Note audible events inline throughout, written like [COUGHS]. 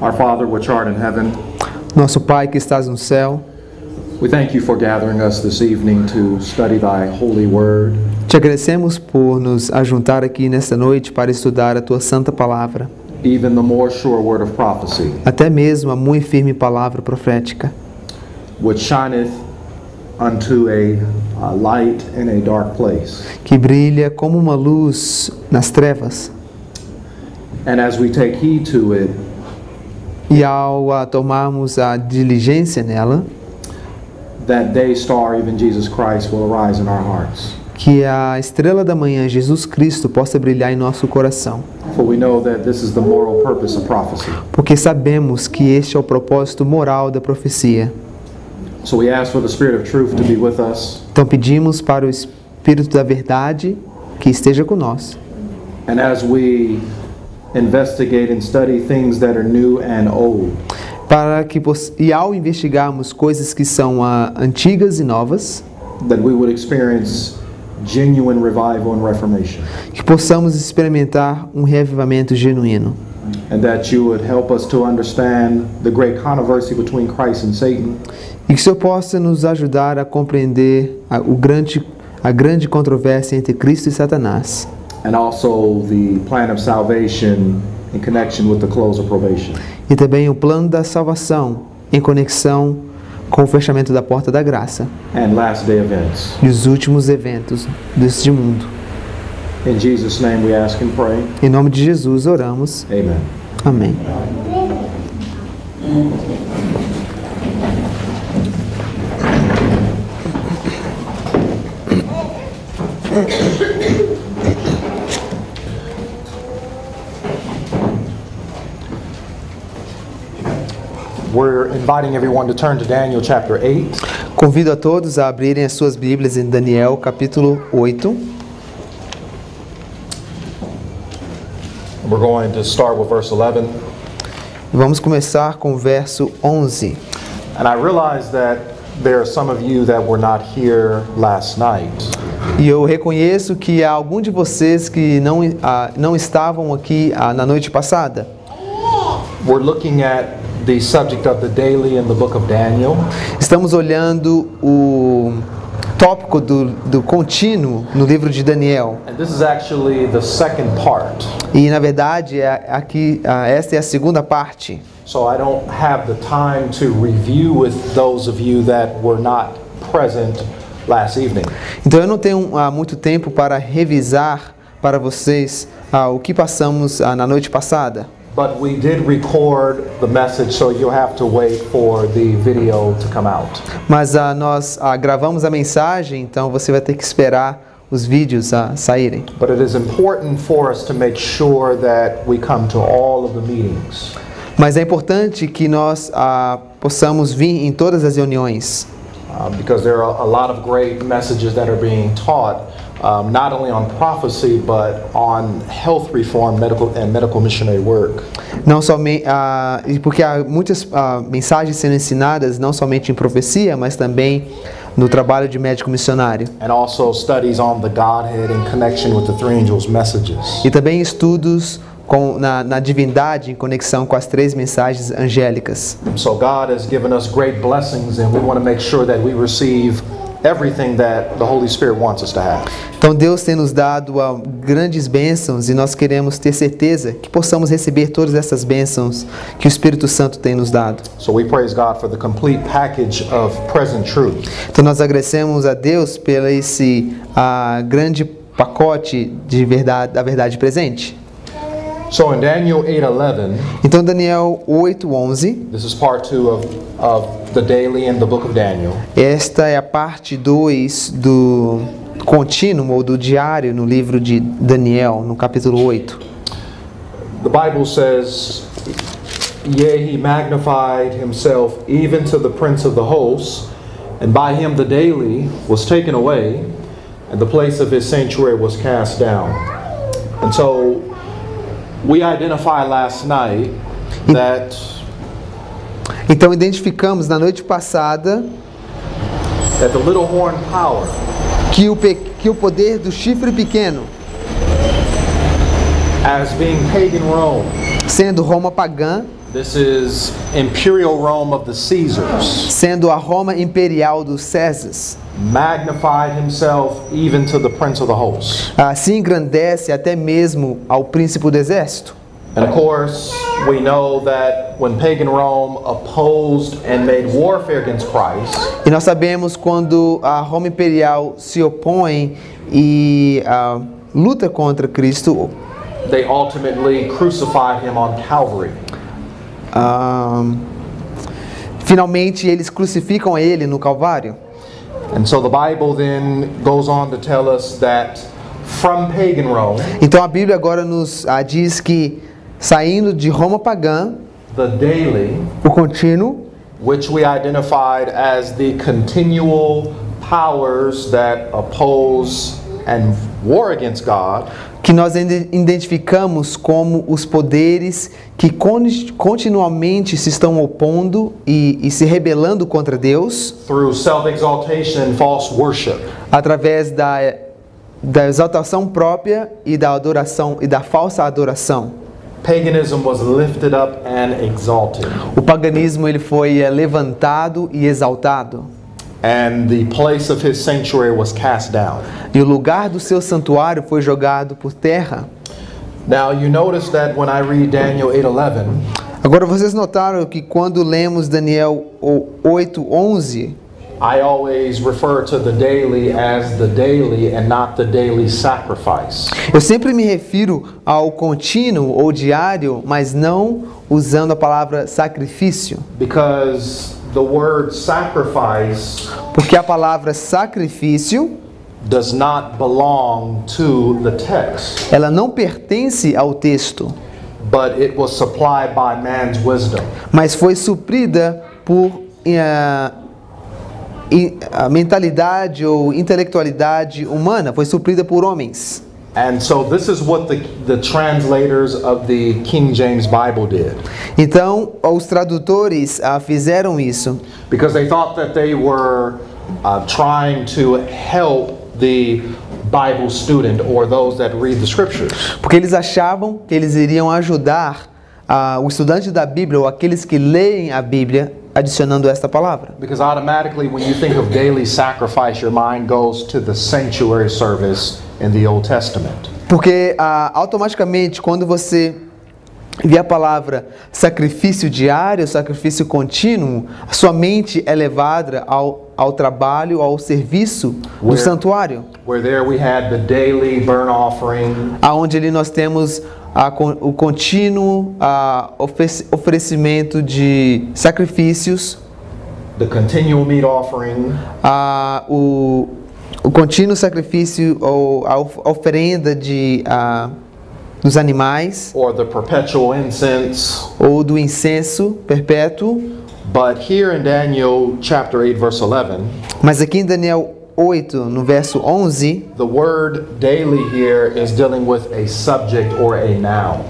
Our Father, which art in heaven, Nosso Pai que estás no céu, we thank you for gathering us this evening to study thy holy word. te agradecemos por nos ajuntar aqui nesta noite para estudar a tua santa palavra, even the more sure word of prophecy, até mesmo a muito firme palavra profética, which shineth unto a, a light in a dark place. que brilha como uma luz nas trevas. And as we take heed to it, E ao a tomarmos a diligência nela, that day star, even Jesus Christ, will arise in our hearts. que a estrela da manhã, Jesus Cristo, possa brilhar em nosso coração. For we know that this is the moral purpose of prophecy. Porque sabemos que este é o propósito moral da profecia. So we ask for the Spirit of truth to be with us, Então pedimos para o Espírito da Verdade que esteja conosco. and as we investigate and study things that are new and old, Para que e ao investigarmos coisas que são ah, antigas e novas, that we would experience genuine revival and reformation, que possamos experimentar um reavivamento genuíno. and that you would help us to understand the great controversy between Christ and Satan, E que o Senhor possa nos ajudar a compreender a, o grande, a grande controvérsia entre Cristo e Satanás. And also the plan of salvation in connection with the close of probation. E também o plano da salvação em conexão com o fechamento da porta da graça and last day events. e os últimos eventos deste mundo. In Jesus' name we ask and pray. Em nome de Jesus oramos. Amen. Amém. [COUGHS] [COUGHS] [COUGHS] We're inviting everyone to turn to Daniel chapter 8. Convido a todos a abrirem as suas Bíblias em Daniel capítulo 8. We're going to start with verse 11. Vamos começar com o verso 11. And I realize that there are some of you that were not here last night. E eu reconheço que há algum de vocês que não, ah, não estavam aqui ah, na noite passada. We're looking at the subject of the daily in the book of Daniel. Estamos olhando o tópico do, do contínuo no livro de Daniel. And this is actually the second part. E na verdade, é- aqui, esta é a segunda parte. So I don't have the time to review with those of you that were not present last evening. Então eu não tenho ah, muito tempo para revisar para vocês ah, o que passamos ah, na noite passada. But we did record the message, so you'll have to wait for the video to come out. Mas ah, nós ah, gravamos a mensagem, então você vai ter que esperar os vídeos ah, saírem. But it is important for us to make sure that we come to all of the meetings. Mas é importante que nós ah, possamos vir em todas as reuniões, uh, because there are a lot of great messages that are being taught, um, not only on prophecy, but on health reform medical, and medical missionary work. não somente e porque há muitas ah, mensagens sendo ensinadas não somente em profecia, mas também no trabalho de médico missionário And also studies on the Godhead in connection with the three angels' messages. e também estudos com, na, na divindade em conexão com as três mensagens angélicas. So God has given us great blessings, and we want to make sure that we receive everything that the Holy Spirit wants us to have. Então Deus tem nos dado ah, grandes bênçãos e nós queremos ter certeza que possamos receber todas essas bênçãos que o Espírito Santo tem nos dado. So we praise God for the complete package of present truth. Então nós agradecemos a Deus pelo esse ah, grande pacote de verdade, da verdade presente. So in Daniel 8:11, Então Daniel 8:11, this is part two of, of the daily in the book of Daniel. esta é a parte 2 do contínuo ou do diário no livro de Daniel, no capítulo 8. The Bible says, Yea, he magnified himself even to the prince of the hosts, and by him the daily was taken away, and the place of his sanctuary was cast down. And so we identified last night that Então identificamos na noite passada that the little horn power que o, pe- que o poder do chifre pequeno, as being pagan Rome sendo Roma pagã, This is imperial Rome of the Caesars. sendo a Roma imperial dos Césares. Magnified himself even to the prince of the host. Assim engrandece até mesmo ao príncipe do exército. And of course, we know that when pagan Rome opposed and made warfare against Christ, E nós sabemos quando a Roma imperial se opõe e ah, luta contra Cristo, they ultimately crucified him on Calvary. ah, finalmente eles crucificam ele no Calvário. And so the Bible then goes on to tell us that from pagan Rome, Então a Bíblia agora nos ah, diz que saindo de Roma pagã, the daily, o contínuo, which we identified as the continual powers that oppose and war against God, que nós ide- identificamos como os poderes que con- continuamente se estão opondo e, e se rebelando contra Deus através da, da exaltação própria e da adoração e da falsa adoração. Paganism was lifted up and exalted, O paganismo ele foi eh, levantado e exaltado and the place of his sanctuary was cast down. e o lugar do seu santuário foi jogado por terra. Now, you notice that when I read Daniel 8:11, Agora vocês notaram que quando lemos Daniel 8:11 I always refer to the daily as the daily and not the daily sacrifice. Eu sempre me refiro ao contínuo ou diário, mas não usando a palavra sacrifício, Because the word sacrifice porque a palavra sacrifício, does not belong to the text, ela não pertence ao texto, but it was supplied by man's wisdom. mas foi suprida por i- a mentalidade ou intelectualidade humana, foi suprida por homens. And so this is what the, the translators of the King James Bible did. Então, os tradutores ah, fizeram isso, Because they thought that they were uh, trying to help the Bible student or those that read the scriptures. porque eles achavam que eles iriam ajudar ah, o estudante da Bíblia ou aqueles que leem a Bíblia adicionando esta palavra. Because automatically, when you think of daily sacrifice, your mind goes to the sanctuary service in the Old Testament. Porque ah, automaticamente, quando você vê a palavra sacrifício diário, sacrifício contínuo, a sua mente é levada ao, ao trabalho, ao serviço do Where- santuário, Where there we had the daily burnt offering, aonde ali nós temos a o contínuo ofe- oferecimento de sacrifícios, the continual meat offering, ah, o, o contínuo sacrifício ou a of- oferenda de, ah, dos animais or the perpetual incense. ou do incenso perpétuo. But here in Daniel chapter 8, verse 11, Mas aqui em Daniel 8, no verso 11, the word daily here is dealing with a subject or a noun.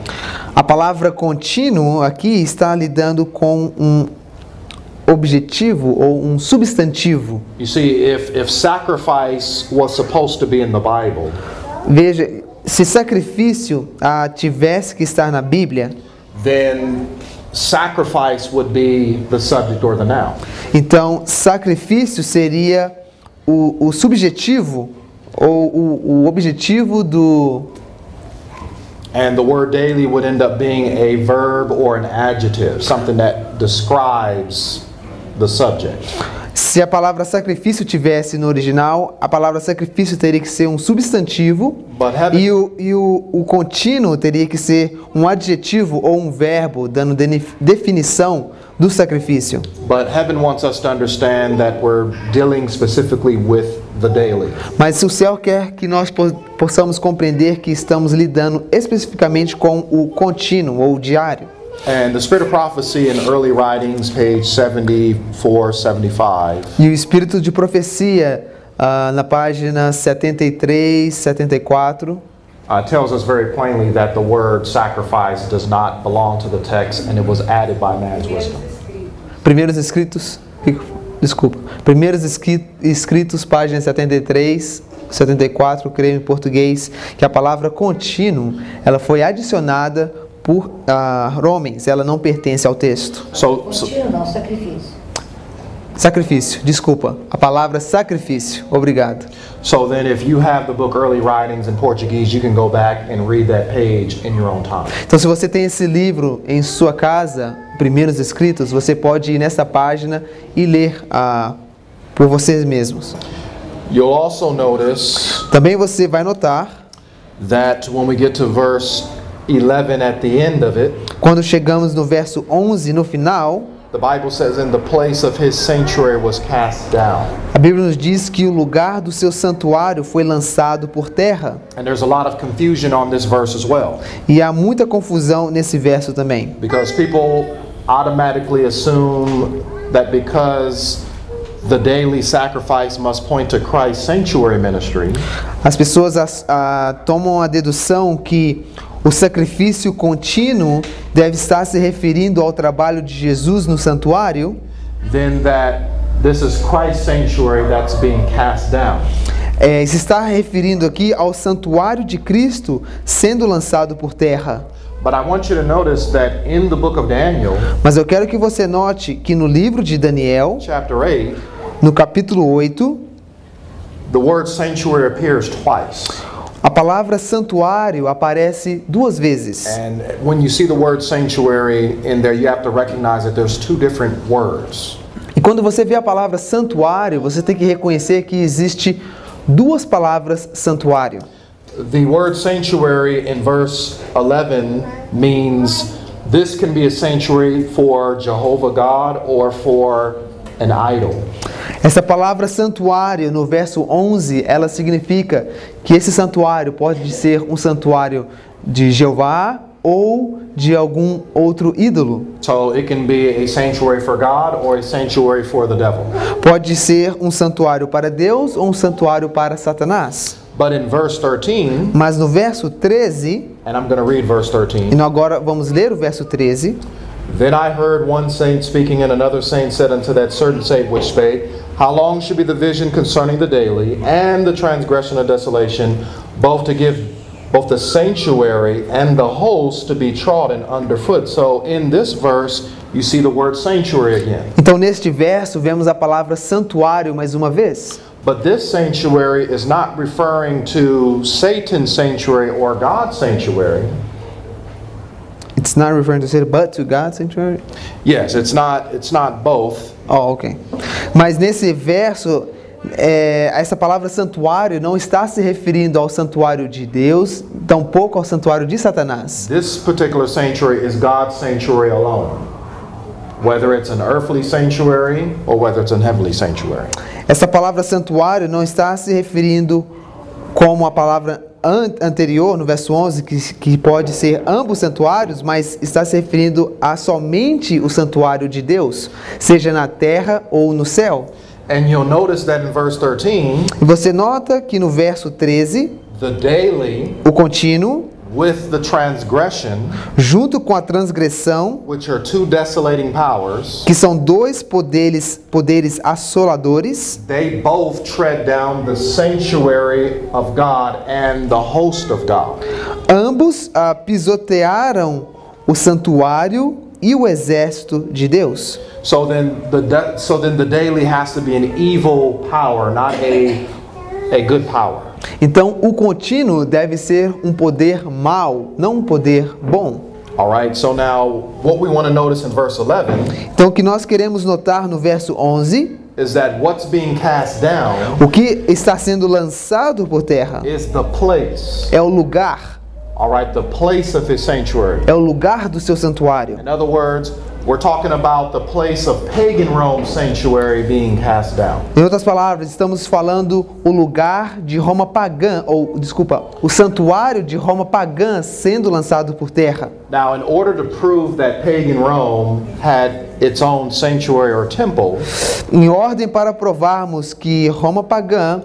a palavra contínuo aqui está lidando com um objetivo ou um substantivo. You see, if, if sacrifice was supposed to be in the Bible, Veja, se sacrifício ah, tivesse que estar na Bíblia, then sacrifice would be the subject or the noun. então sacrifício seria o, o subjetivo ou o, o objetivo do. And the word daily would end up being a verb or an adjective, something that describes the subject. Se a palavra sacrifício tivesse no original, a palavra sacrifício teria que ser um substantivo e o, e o, o contínuo teria que ser um adjetivo ou um verbo, dando definição do sacrifício. but heaven wants us to understand that we're dealing specifically with the daily. Mas o céu quer que nós po- possamos compreender que estamos lidando especificamente com o contínuo ou o diário. And the spirit of prophecy in early writings, page 74, 75, E o espírito de profecia, ah, na página 73, 74, uh, tells us very plainly that the word sacrifice does not belong to the text and it was added by man's wisdom. primeiros escritos, desculpa, primeiros escritos, página 73, 74, creio em português, que a palavra contínuo, ela foi adicionada por ah, homens, ela não pertence ao texto. So, so, Contínuo não, sacrifício. Sacrifício, desculpa, a palavra sacrifício, obrigado. so then if you have the book Early Writings in Portuguese, you can go back and read that page in your own time. Então, se você tem esse livro em sua casa, Primeiros Escritos, você pode ir nessa página e ler ah, por vocês mesmos. You'll also notice Também você vai notar, that when we get to verse 11 at the end of it, quando chegamos no verso 11, no final, the Bible says, In the place of his sanctuary was cast down. a Bíblia nos diz que o lugar do seu santuário foi lançado por terra. And there's a lot of confusion on this verse as well, E há muita confusão nesse verso também. because people automatically assume that because the daily sacrifice must point to Christ's sanctuary ministry, As pessoas as- ah, tomam a dedução que o sacrifício contínuo deve estar se referindo ao trabalho de Jesus no santuário. then that this is Christ's sanctuary that's being cast down. É, se está referindo aqui ao santuário de Cristo sendo lançado por terra. Daniel, Mas eu quero que você note que no livro de Daniel, chapter 8, no capítulo 8, the word sanctuary appears twice. A palavra santuário aparece duas vezes. And when you see the word sanctuary in there, you have to recognize that there's two different words. E quando você vê a palavra santuário, você tem que reconhecer que existe duas palavras santuário. The word sanctuary in verse 11 means this can be a sanctuary for Jehovah God or for an idol. Essa palavra santuário no verso 11, ela significa que esse santuário pode ser um santuário de Jeová ou de algum outro ídolo. So it can be a sanctuary for God or a sanctuary for the devil. Pode ser um santuário para Deus ou um santuário para Satanás. But in verse 13, Mas no verso 13, and I'm going to read verse 13. e agora vamos ler o verso 13. Then I heard one saint speaking, and another saint said unto that certain saint which spake, How long should be the vision concerning the daily and the transgression of desolation, both to give both the sanctuary and the host to be trodden underfoot? So in this verse, you see the word sanctuary again. Então neste verso vemos a palavra santuário mais uma vez. But this sanctuary is not referring to Satan's sanctuary or God's sanctuary. It's not referring to Satan, but to God's sanctuary. Yes, it's not it's not both. Oh, ok. Mas nesse verso, é, essa palavra santuário não está se referindo ao santuário de Deus, tampouco ao santuário de Satanás. This particular sanctuary is God's sanctuary alone. Whether it's an earthly sanctuary or whether it's an heavenly sanctuary. Essa palavra santuário não está se referindo como a palavra an anterior, no verso 11, que, que pode ser ambos santuários, mas está se referindo a somente o santuário de Deus, seja na terra ou no céu. And you'll notice that in verse 13, E você nota que no verso 13, the daily o contínuo, with the transgression, junto com a transgressão, which are two desolating powers, que são dois poderes, poderes assoladores, they both tread down the sanctuary of God and the host of God. ambos ah, pisotearam o santuário e o exército de Deus. So then the so then the daily has to be an evil power, not a a good power. Então, o contínuo deve ser um poder mau, não um poder bom. All right. So now what we want to notice in verse 11 Então, o que nós queremos notar no verso 11, is that what's being cast down o que está sendo lançado por terra is the place. é o lugar, All right, the place of his sanctuary. é o lugar do seu santuário. In other words, we're talking about the place of pagan Rome's sanctuary being cast down. Em outras palavras, estamos falando o lugar de Roma pagã, ou desculpa, o santuário de Roma pagã sendo lançado por terra. Now, in order to prove that pagan Rome had its own sanctuary or temple, Em ordem para provarmos que Roma pagã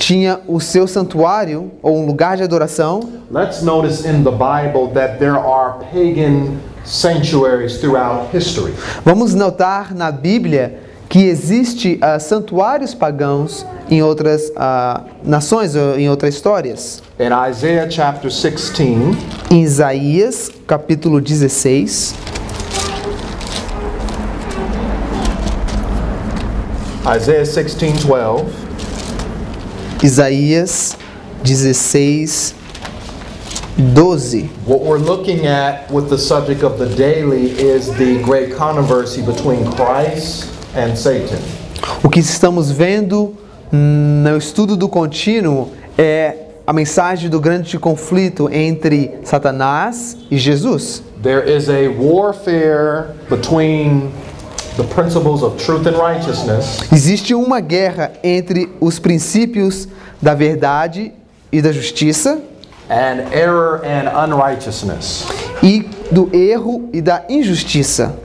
tinha o seu santuário ou um lugar de adoração, let's notice in the Bible that there are pagan sanctuaries throughout history. vamos notar na Bíblia que existe ah, santuários pagãos em outras ah, nações, ou em outras histórias. In Isaiah chapter 16, Em Isaías, capítulo 16, Isaiah 16 12, Isaías 16, 12. what we're looking at with the subject of the daily is the great controversy between Christ and Satan. O que estamos vendo no estudo do contínuo é a mensagem do grande conflito entre Satanás e Jesus. There is a warfare between the principles of truth and righteousness Existe uma guerra entre os princípios da verdade e da justiça and error and unrighteousness. e do erro e da injustiça.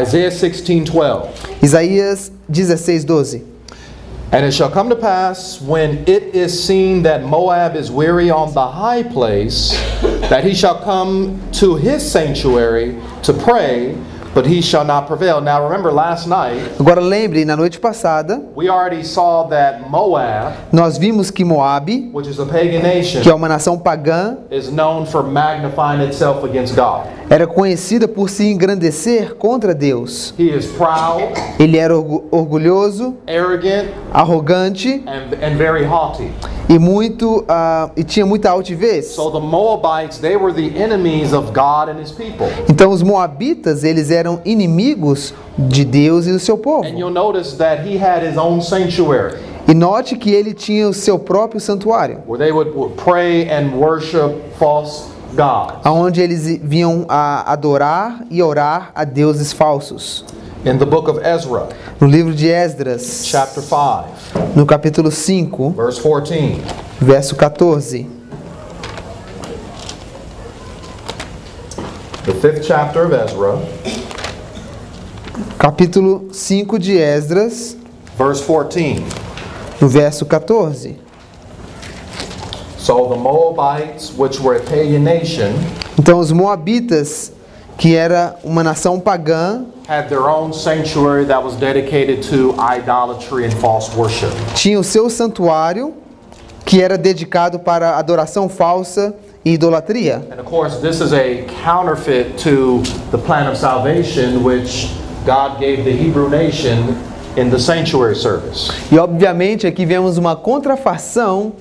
Isaiah 16 12. Isaías 16, 12. And it shall come to pass when it is seen that Moab is weary on the high place, that he shall come to his sanctuary to pray, but he shall not prevail. Now remember, last night Agora lembre, na noite passada, we already saw that Moab, nós vimos que Moabe, which is a pagan nation, que é uma nação pagã, is known for magnifying itself against God. Era conhecida por se engrandecer contra Deus. He is proud, Ele era orgu- orgulhoso, arrogant, arrogante and, and very haughty. e muito ah, e tinha muita altivez. So the Moabites, they were the enemies of God and his people. Então os moabitas, eles eram inimigos de Deus e do seu povo. And you'll notice that he had his own sanctuary. E note que ele tinha o seu próprio santuário, where they would, would pray and worship false aonde eles vinham a adorar e orar a deuses falsos. In the book of Ezra, No livro de Esdras, chapter 5, no capítulo 5, verse 14, verso 14. the fifth chapter of Ezra, Capítulo 5 de Esdras, verse 14. no verso 14. So the Moabites, which were a pagan nation, Então os moabitas, que era uma nação pagã, had their own sanctuary that was dedicated to idolatry and false worship. tinham o seu santuário, que era dedicado para adoração falsa e idolatria. And of course, this is a counterfeit to the plan of salvation which God gave the Hebrew nation in the sanctuary service. E obviamente aqui vemos uma contrafação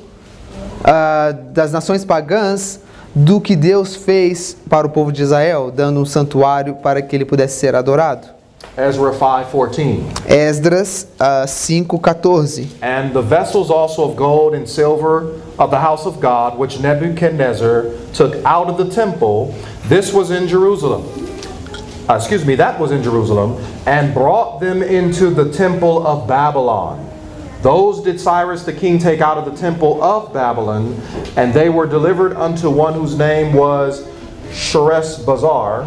ah, das nações pagãs do que Deus fez para o povo de Israel, dando um santuário para que ele pudesse ser adorado. Ezra 5:14. Esdras ah, 5:14. And the vessels also of gold and silver of the house of God, which Nebuchadnezzar took out of the temple, this was in Jerusalem. Uh, excuse me, that was in Jerusalem, and brought them into the temple of Babylon. Those did Cyrus the king take out of the temple of Babylon, and they were delivered unto one whose name was Sheresh-Bazar,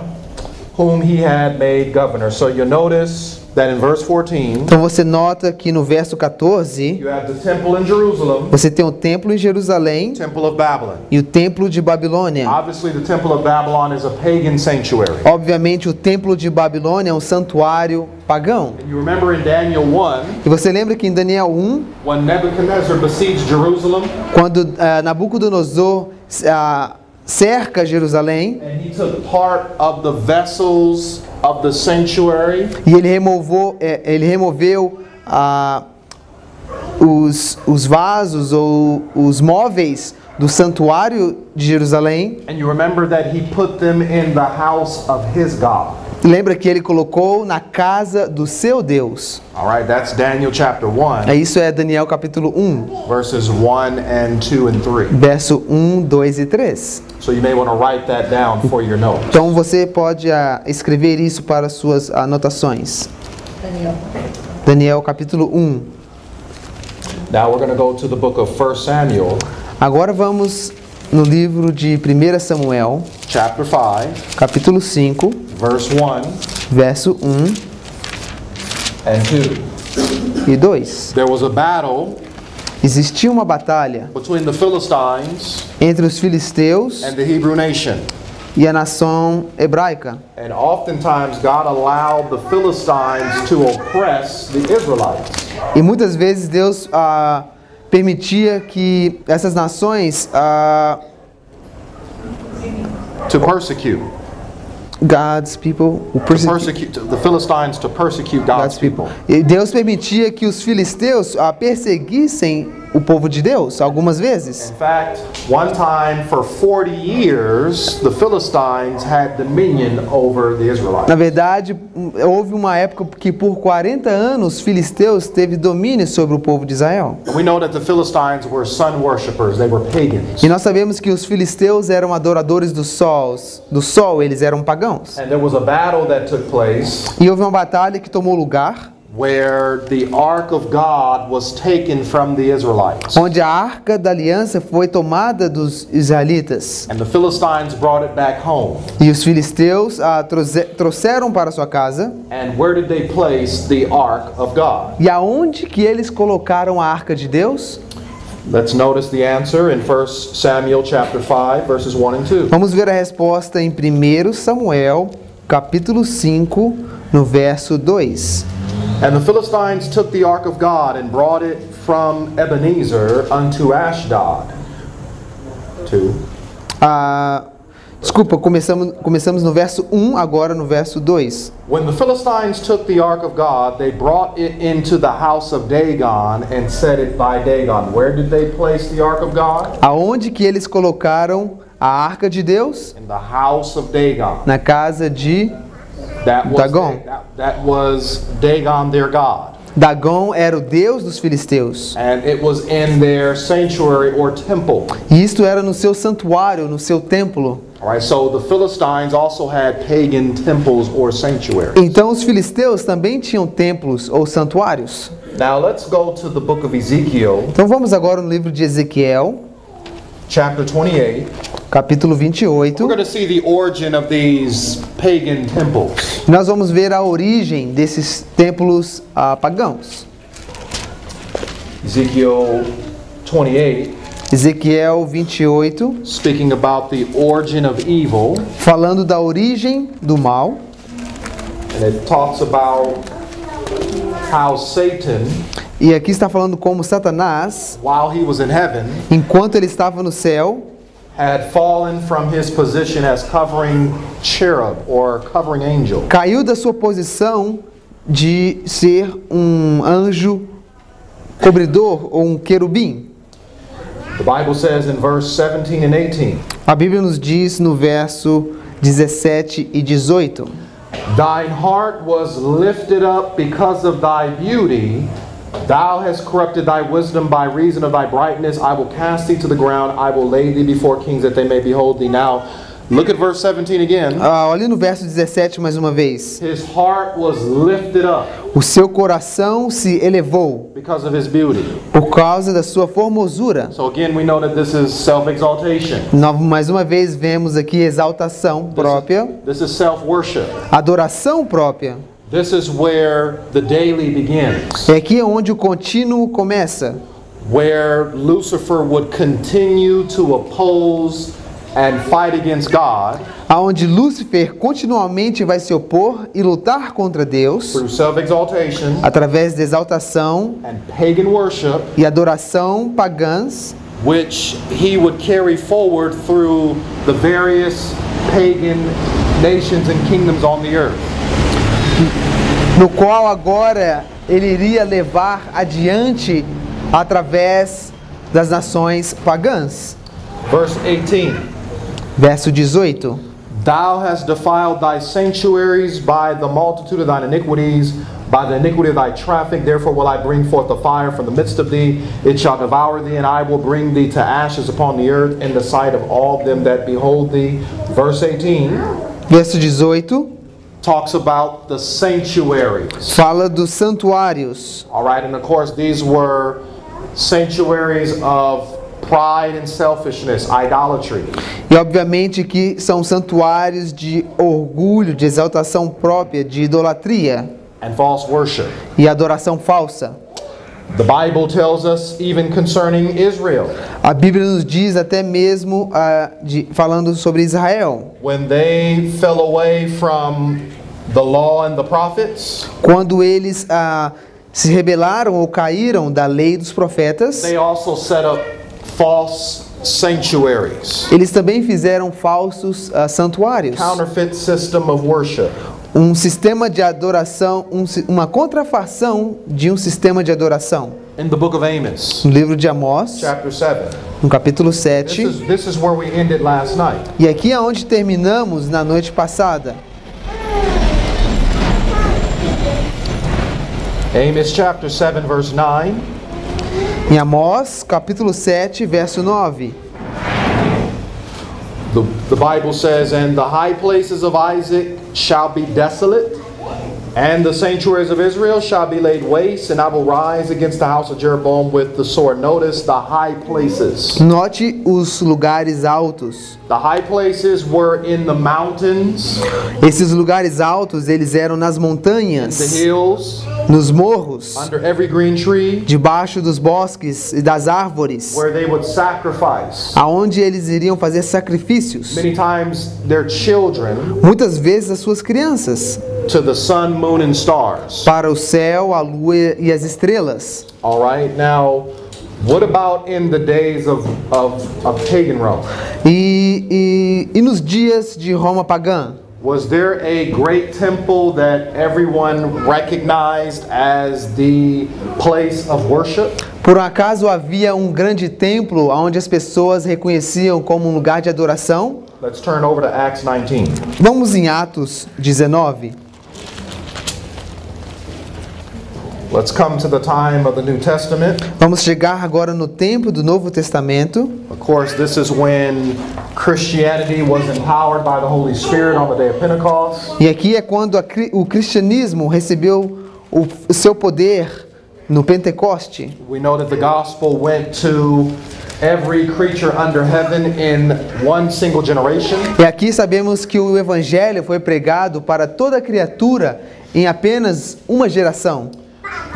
whom he had made governor. So you notice that in verse 14, Então você nota que no verso 14 you have the temple in Jerusalem, você tem o templo em Jerusalém temple of Babylon. e o templo de Babilônia. Obviously, the temple of Babylon is a pagan sanctuary. Obviamente o templo de Babilônia é um santuário pagão. And you remember in Daniel 1, E você lembra que em Daniel 1 when Nebuchadnezzar besieged Jerusalem, quando ah, Nabucodonosor ah, cerca Jerusalém and he took part of the vessels of the sanctuary, e ele removou, eh, ele removeu ah, os, os vasos ou os móveis do santuário de Jerusalém. and you remember that he put them in the house of his God. Lembra que ele colocou na casa do seu Deus. All right, that's Daniel chapter 1, É, Isso é Daniel capítulo 1, verses 1 and 2 and 3. verso 1, 2 e 3. So you may want to write that down for your notes. Então você pode ah, escrever isso para suas anotações. Daniel capítulo 1. Now we're going to go to the book of 1 Samuel, Agora vamos no livro de 1 Samuel, chapter 5, capítulo 5, verse 1 verso 1 and 2. e 2. There was a battle Existia uma batalha between the Philistines entre os filisteus and the Hebrew nation. e a nação hebraica. And oftentimes God allowed the Philistines to oppress the Israelites. E muitas vezes Deus ah, permitia que essas nações, ah, To persecute. God's people, o the Philistines to persecute God's God's people. people. Deus permitia que os filisteus ah, perseguissem o povo de Deus algumas vezes. In fact, one time for 40 years, the Philistines had dominion over the Israelites. Na verdade, houve uma época que por 40 anos os filisteus teve domínio sobre o povo de Israel. We know that the Philistines were sun worshippers, they were pagans. E nós sabemos que os filisteus eram adoradores dos sols, do sol, eles eram pagãos. And there was a battle that took place E houve uma batalha que tomou lugar where the ark of God was taken from the Israelites. onde a arca da aliança foi tomada dos israelitas. And the Philistines brought it back home. E os filisteus a trouxe- trouxeram para sua casa. And where did they place the ark of God? E aonde que eles colocaram a arca de Deus? Let's notice the answer in 1 Samuel chapter 5 verses 1 and 2. Vamos ver a resposta em 1 Samuel, capítulo 5, no verso 2. And the Philistines took the ark of God and brought it from Ebenezer unto Ashdod. 2. Ah, desculpa, começamos, começamos no verso 1, agora no verso 2. When the Philistines took the ark of God, they brought it into the house of Dagon and set it by Dagon. Where did they place the ark of God? Aonde que eles colocaram a arca de Deus? In the house of Dagon. Na casa de That was Dagon. That, that was Dagon their god. Dagom, era o deus dos filisteus. And it was in their sanctuary or temple. E isto era no seu santuário, no seu templo. All right, so the Philistines also had pagan temples or sanctuaries. Então os filisteus também tinham templos ou santuários. Now let's go to the book of Ezekiel, Então vamos agora no livro de Ezequiel, chapter 28. Capítulo 28. We're going to see the origin of these pagan temples. Nós vamos ver a origem desses templos ah, pagãos. Ezekiel 28, Ezequiel 28, speaking about the origin of evil, falando da origem do mal. and it talks about how Satan, E aqui está falando como Satanás, while he was in heaven, enquanto ele estava no céu, had fallen from his position as covering cherub or covering angel. caiu da sua posição de ser um anjo cobridor ou um querubim. The Bible says in verse 17 and 18, A Bíblia nos diz no verso 17 e 18: Thine heart was lifted up because of thy beauty. Thou hast corrupted thy wisdom by reason of thy brightness. I will cast thee to the ground. I will lay thee before kings that they may behold thee. Now, look at verse 17 again. Ah, olha no verso 17 mais uma vez. His heart was lifted up O seu coração se elevou because of his beauty. por causa da sua formosura. So, again, we know that this is self exaltation. Nós, mais uma vez vemos aqui exaltação própria, This is self worship. adoração própria. This is where the daily begins, É aqui onde o contínuo começa, where Lucifer would continue to oppose and fight against God aonde Lúcifer continuamente vai se opor e lutar contra Deus through self exaltation através da exaltação and pagan worship, e adoração pagãs, which he would carry forward through the various pagan nations and kingdoms on the earth. No qual agora ele iria levar adiante através das nações pagãs. Verse 18 Verso 18. Thou hast defiled thy sanctuaries by the multitude of thine iniquities, by the iniquity of thy traffic. Therefore will I bring forth the fire from the midst of thee. It shall devour thee, and I will bring thee to ashes upon the earth in the sight of all them that behold thee. Verse 18 Verso 18 talks about the sanctuaries. fala dos santuários. All right, and of course, these were sanctuaries of pride and selfishness, idolatry. E obviamente que são santuários de orgulho, de exaltação própria, de idolatria and false worship. e adoração falsa. The Bible tells us even concerning Israel, A Bíblia nos diz até mesmo ah, de- falando sobre Israel. when they fell away from the law and the prophets, Quando eles ah, se rebelaram ou caíram da lei dos profetas, they also set up false sanctuaries, eles também fizeram falsos ah, santuários. counterfeit system of worship. Um sistema de adoração, um uma contrafação de um sistema de adoração. In the book of Amos, No livro de Amós, chapter 7. no capítulo This 7. is, this is where we ended last night. E aqui é onde terminamos na noite passada. Amos chapter 7, verse 9. Em Amós, capítulo 7, verso 9. The, the Bible says, And the high places of Isaac shall be desolate, and the sanctuaries of Israel shall be laid waste, and I will rise against the house of Jeroboam with the sword. Notice the high places. Note os lugares altos. The high places were in the mountains, Esses lugares altos, eles eram nas the montanhas, hills, nos morros, under every green tree, debaixo dos bosques e das árvores, where they would sacrifice. aonde eles iriam fazer sacrifícios. Many times their children Muitas vezes as suas crianças, to the sun, moon, and stars. para o céu, a lua e as estrelas. All right, now, what about in the days of, of, of pagan Rome? E, e, e nos dias de Roma pagã? Was there a great temple that everyone recognized as the place of worship? Por um acaso havia um grande templo onde as pessoas reconheciam como um lugar de adoração? Let's turn over to Acts 19. Vamos em Atos 19. Let's come to the time of the New Testament. Vamos chegar agora no tempo do Novo Testamento. Of course, this is when Christianity was empowered by the Holy Spirit on the day of Pentecost. E aqui é quando a o cristianismo recebeu o, o seu poder no Pentecoste. We know that the gospel went to every creature under heaven in one single generation. E aqui sabemos que o evangelho foi pregado para toda criatura em apenas uma geração.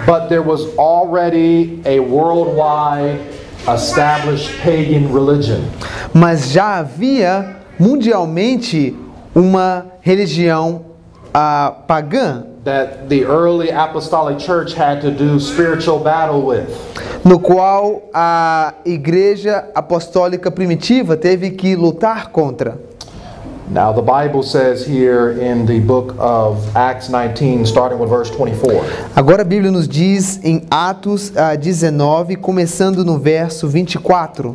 But there was already a worldwide established pagan religion. Mas já havia mundialmente uma religião ah, pagã, that the early apostolic church had to do spiritual battle with. no qual a igreja apostólica primitiva teve que lutar contra. Now, the Bible says here in the book of Acts 19, starting with verse 24, Agora a Bíblia nos diz em Atos ah, 19, começando no verso 24.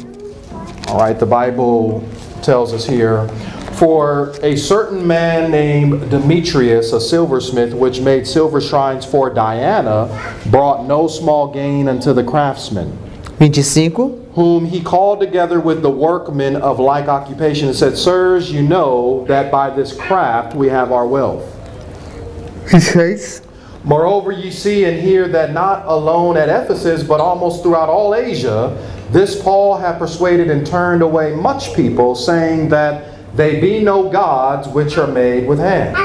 all right, the Bible tells us here, For a certain man named Demetrius, a silversmith, which made silver shrines for Diana, brought no small gain unto the craftsmen. 25. Whom he called together with the workmen of like occupation and said, Sirs, you know that by this craft we have our wealth. 26. Moreover, ye see and hear that not alone at Ephesus, but almost throughout all Asia, this Paul hath persuaded and turned away much people, saying that they be no gods which are made with hands.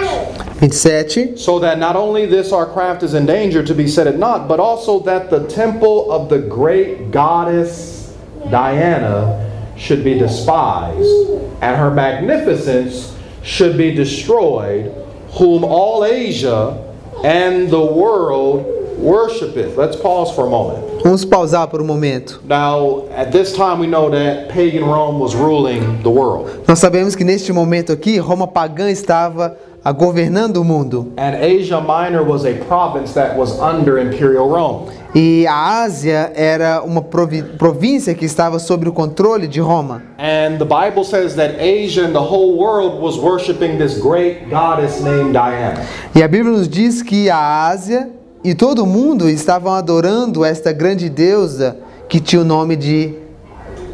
27. So that not only this our craft is in danger to be set at naught, but also that the temple of the great goddess Diana should be despised, and her magnificence should be destroyed, whom all Asia and the world worshipeth. Let's pause for a moment. Vamos pausar por um momento. Now, at this time, we know that pagan Rome was ruling the world, Nós sabemos que neste momento aqui, Roma pagã estava ah, governando o mundo. and Asia Minor was a province that was under imperial Rome. E a Ásia era uma província que estava sob o controle de Roma. And the Bible says that Asia and the whole world was worshiping this great goddess named Diana. E a Bíblia nos diz que a Ásia e todo mundo estavam adorando esta grande deusa que tinha o nome de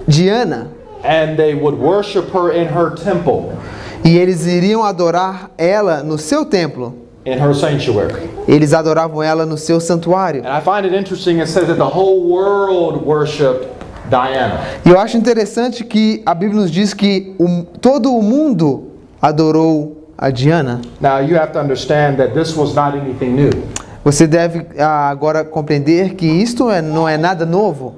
Diana. And they would worship her in her temple, E eles iriam adorar ela no seu templo. in her sanctuary. Eles adoravam ela no seu santuário. And I find it interesting, it says that the whole world worshiped Diana. E eu acho interessante que a Bíblia nos diz que o- todo o mundo adorou a Diana. Now, you have to understand that this was not anything new. Você deve ah, agora compreender que isto é- não é nada novo,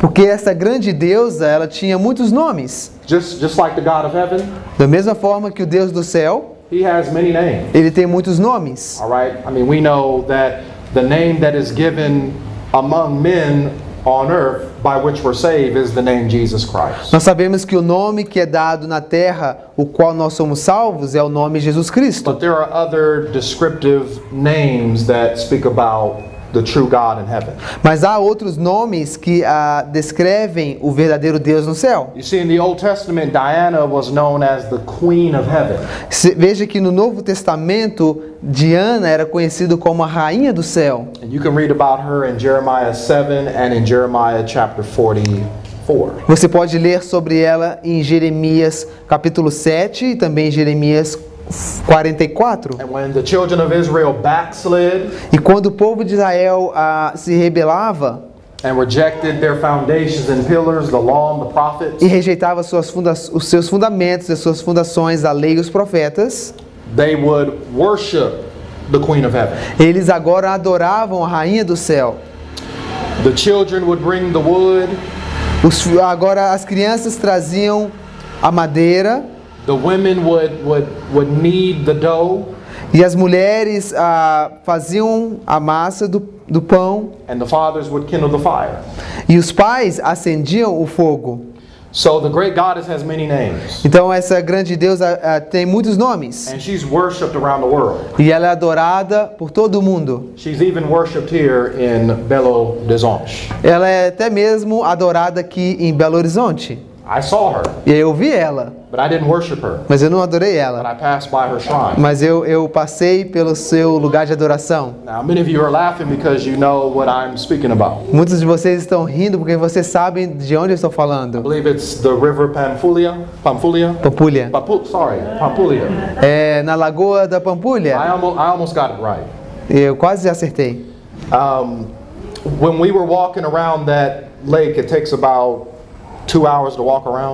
porque essa grande deusa ela tinha muitos nomes. Just, just like the God of heaven, Da mesma forma que o Deus do céu, he has many names. ele tem muitos nomes. All right? I mean, we know that the name that is given among men on earth by which we're saved is the name Jesus Christ. Nós sabemos que o nome que é dado na terra, o qual nós somos salvos, é o nome Jesus Cristo. But there are other descriptive names that speak about the true God in heaven. Mas há outros nomes que ah, descrevem o verdadeiro Deus no céu. You see, in the Old Testament, Diana was known as the Queen of Heaven. Se- Veja que no Novo Testamento, Diana era conhecida como a rainha do céu. And you can read about her in Jeremiah 7 and in Jeremiah chapter 44. Você pode ler sobre ela em Jeremias capítulo 7 e também em Jeremias 44. And when the children of Israel backslid E quando o povo de Israel ah, se rebelava and rejected their foundations and pillars, the law and the prophets, e rejeitava suas os seus fundamentos, as suas fundações, a lei e os profetas, they would worship the Queen of Heaven. eles agora adoravam a rainha do céu. The children would bring the wood, Os, agora as crianças traziam a madeira the women would, would, would knead the dough, e as mulheres ah, faziam a massa do, do pão and the fathers would kindle the fire. e os pais acendiam o fogo. So the great goddess has many names, Então essa grande deusa ah, tem muitos nomes and she's worshipped around the world. e ela é adorada por todo mundo. She's even worshipped here in Belo Horizonte. Ela é até mesmo adorada aqui em Belo Horizonte. I saw her, E eu vi ela, but I didn't worship her. mas eu não adorei But ela. I passed by her shrine. Mas eu, eu passei pelo seu lugar de adoração. Now, many of you are laughing because you know what I'm speaking about. Muitos de vocês estão rindo porque vocês sabem de onde eu estou I falando. believe it's the river Pampulha. Pampulha? Pampulha. Papu- sorry. É na Lagoa da Pampulha. I almost, I almost got it right. Eu quase acertei. Um, when we were walking around that lake, it takes about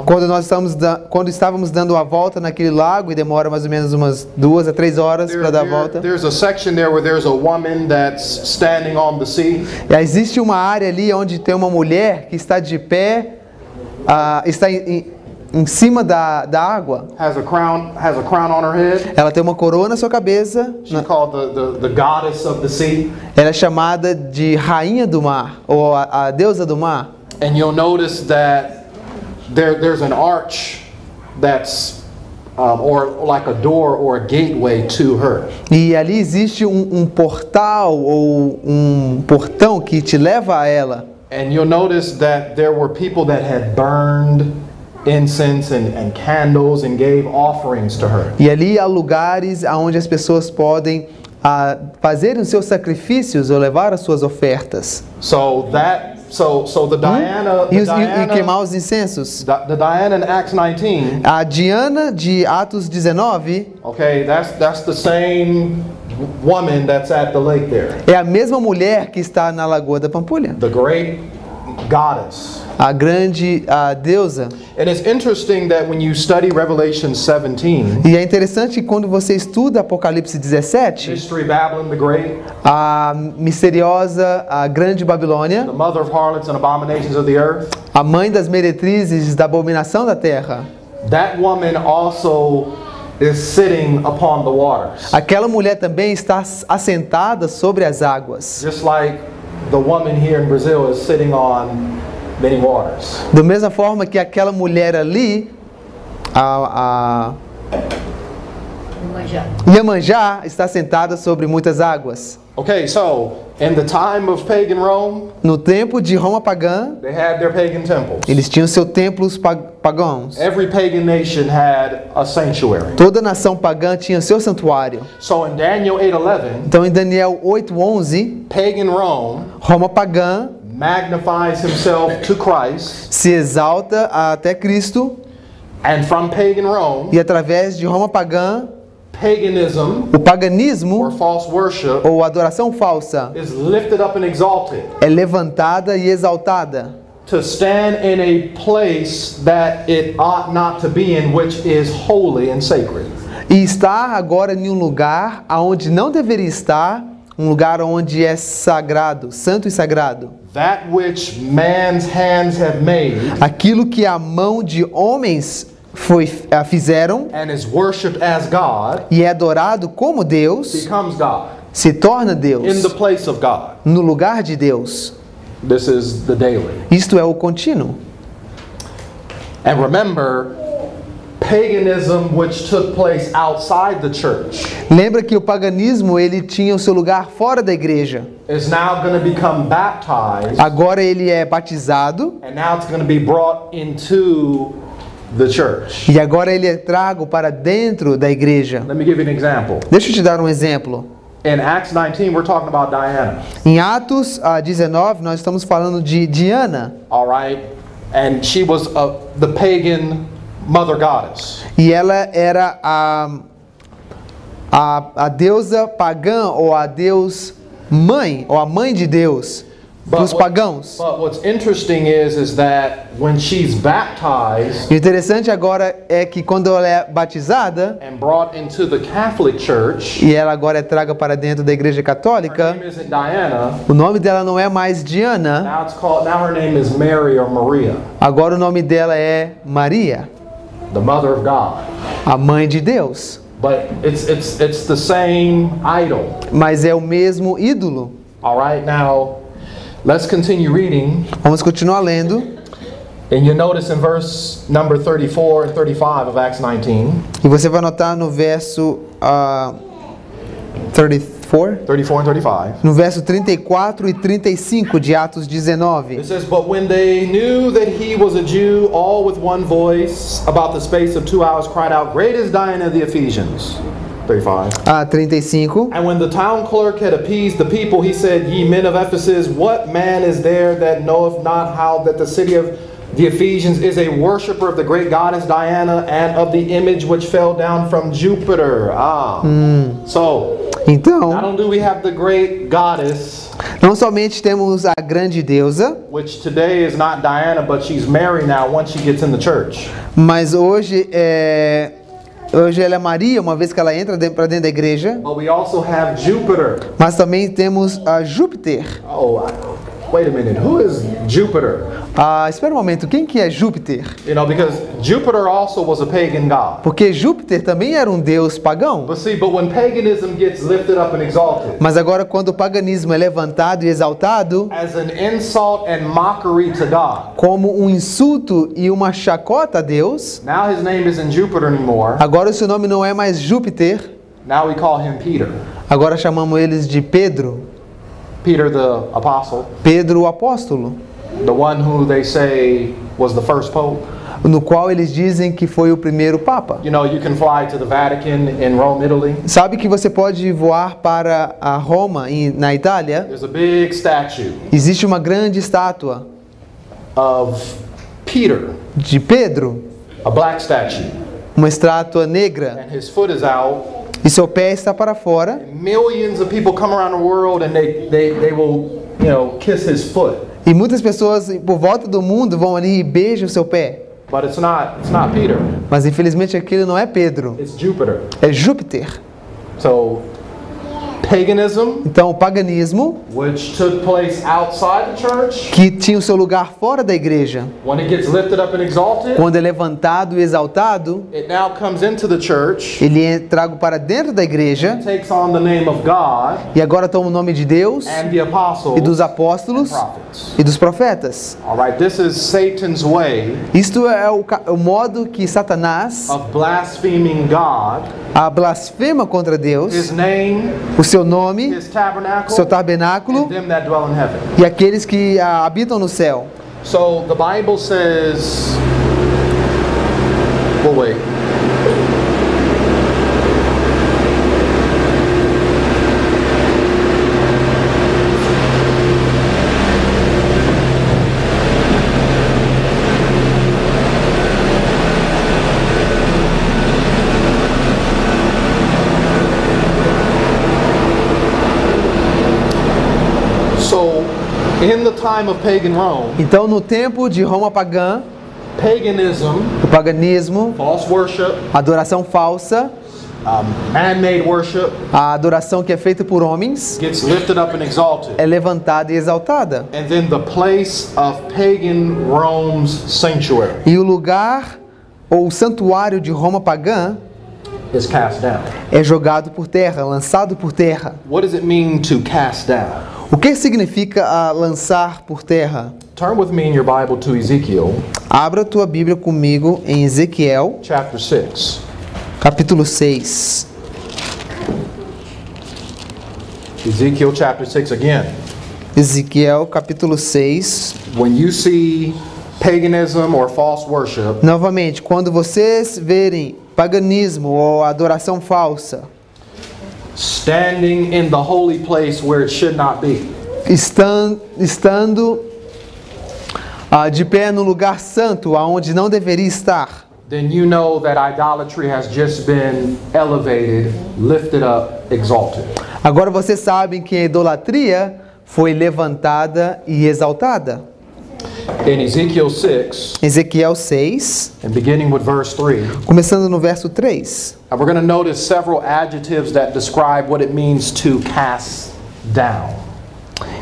Quando nós estamos da- quando estávamos dando a volta naquele lago e demora mais ou menos umas duas a três horas para dar a volta. there's a section there where there's a woman that's standing on the sea. Aí existe uma área ali onde tem uma mulher que está de pé, ah, está em, em- em cima da, da água. has a crown has a crown on her head. Ela tem uma coroa na sua cabeça. She's called the, the, the goddess of the sea. Ela é chamada de rainha do mar ou a, a deusa do mar. And you'll notice that there there's an arch that's um, or like a door or a gateway to her. E ali existe um, um portal ou um portão que te leva a ela. And you'll notice that there were people that had burned incense and, and candles and gave offerings to her. E ali há lugares onde as pessoas podem ah, fazerem os seus sacrifícios ou levar as suas ofertas. So that so so the Diana, E, the os- e- e Diana, queimar os incensos. the, the Diana in Acts 19 A Diana de Atos 19 Okay, that's that's the same woman that's at the lake there. é a mesma mulher que está na Lagoa da Pampulha. The great goddess. A grande a deusa. And it's interesting that when you study Revelation 17, E é interessante que quando você estuda Apocalipse 17, Mystery Babylon the Great, a misteriosa, a grande Babilônia, the mother of harlots and abominations of the earth, a mãe das meretrizes da abominação da terra, that woman also is sitting upon the waters. aquela mulher também está assentada sobre as águas. Just like the woman here in Brazil is sitting on many waters. Da mesma forma que aquela mulher ali, a, a Iemanjá, está sentada sobre muitas águas. Okay, so in the time of pagan Rome, No tempo de Roma pagã, they had their pagan temples. eles tinham seus templos pag- pagãos. Every pagan nation had a sanctuary. Toda nação pagã tinha seu santuário. So in Daniel 8:11, Então em Daniel 8:11, pagan Rome Roma pagã magnifies himself to Christ, se exalta até Cristo and from pagan Rome, e através de Roma pagã, paganism o paganismo or false worship ou adoração falsa is lifted up and exalted é levantada e exaltada to stand in a place that it ought not to be in, which is holy and sacred. e está agora em um lugar aonde não deveria estar, um lugar onde é sagrado, santo e sagrado. that which man's hands have made, Aquilo que a mão de homens foi fizeram and is worshipped as God, e é adorado como Deus, becomes God, se torna in Deus, the place of God. no lugar de Deus. This is the daily. Isto é o contínuo. And remember, paganism which took place outside the church Lembra que o paganismo ele tinha o seu lugar fora da igreja. is now going to become baptized, Agora ele é batizado and now it's going to be brought into the church. e agora ele é trago para dentro da igreja. Let me give you an example. Deixa eu te dar um exemplo. In Acts 19, we're talking about Diana, Em Atos ah, 19, nós estamos falando de Diana. all right? And she was uh, the pagan mother goddess. E ela era a, a, a deusa pagã, ou a deus mãe, ou a mãe de Deus, dos pagãos. but what's interesting is, is that when she's baptized E o interessante agora é que quando ela é batizada, and brought into the Catholic Church, e ela agora é traga para dentro da igreja católica, Diana. o nome dela não é mais Diana, Now it's called. Now her name is Mary or Maria, agora o nome dela é Maria, the Mother of God. a mãe de Deus. But it's it's it's the same idol. Mas é o mesmo ídolo. All right. Now, let's continue reading, Vamos continuar lendo. and you notice in verse number 34 and 35 of Acts 19, E você vai notar no verso ah, 34, 34 and 35. no verso 34 e 35 de Atos 19. It says, But when they knew that he was a Jew, all with one voice, about the space of two hours, cried out, Great is Diana of the Ephesians. 35. Ah, 35. And when the town clerk had appeased the people, he said, Ye men of Ephesus, what man is there that knoweth not how that the city of the Ephesians is a worshipper of the great goddess Diana and of the image which fell down from Jupiter? Ah. So, not Então, only do we have the great goddess, não somente temos a grande deusa, mas hoje é hoje ela é Maria, uma vez que ela entra para dentro da igreja, But we also have Jupiter. mas também temos a Júpiter. Oh, wait a minute. Who is Jupiter? Ah, espera um momento, quem que é Júpiter? You know, because Jupiter also was a pagan god. Porque Júpiter também era um deus pagão. But see, but when paganism gets lifted up and exalted Mas agora quando o paganismo é levantado e exaltado as an insult and mockery to God, como um insulto e uma chacota a Deus, now his name isn't Jupiter anymore. agora o seu nome não é mais Júpiter, Now we call him Peter. agora chamamos eles de Pedro, Peter the apostle, Pedro o apóstolo, the one who they say was the first pope. no qual eles dizem que foi o primeiro papa. You know, you can fly to the Vatican in Rome, Italy. Sabe que você pode voar para a Roma em- na Itália? There's a big statue Existe uma grande estátua of Peter, de Pedro, a black statue, uma estátua negra, and his foot is out. e seu pé está para fora. Millions of people come around the world and they, they, they will, you know, kiss his foot. E muitas pessoas por volta do mundo vão ali e beijam seu pé. But it's not it's not Peter. Mas infelizmente aquilo não é Pedro, It's Jupiter. é Júpiter. So paganism, Então o paganismo, which took place outside the church, que tinha o seu lugar fora da igreja, when it gets lifted up and exalted, quando é levantado e exaltado, it now comes into the church, ele é trago para dentro da igreja takes on the name of God e agora toma o nome de Deus and the apostles e dos and apóstolos prophets. e dos profetas. All right, this is Satan's way Isto é o, o modo que Satanás of blaspheming God, a blasfema contra his Deus, name, o seu nome, seu tabernáculo e aqueles que habitam no céu. So the Bible says, well, wait. So, in the time of pagan Rome, Então, no tempo de Roma pagã, paganism, o paganismo, false worship, adoração falsa, man-made worship A adoração que é feita por homens gets lifted up and exalted. é levantada e exaltada. And then the place of pagan Rome's sanctuary E o lugar ou o santuário de Roma pagã is cast down. é jogado por terra, lançado por terra. What does it mean to cast down? O que significa lançar por terra? Turn with me in your Bible to Ezekiel Abra tua Bíblia comigo em Ezequiel, chapter 6. capítulo 6. Ezekiel chapter 6 again. Ezequiel, capítulo 6. When you see paganism or false worship, Novamente, quando vocês verem paganismo ou adoração falsa standing in the holy place where it should not be, estan- estando ah, de pé no lugar santo, aonde não deveria estar, then you know that idolatry has just been elevated, lifted up, exalted. agora vocês sabem que a idolatria foi levantada e exaltada. In Ezekiel 6, Ezequiel 6, and beginning with verse 3, começando no verso 3. and we're going to notice several adjectives that describe what it means to cast down.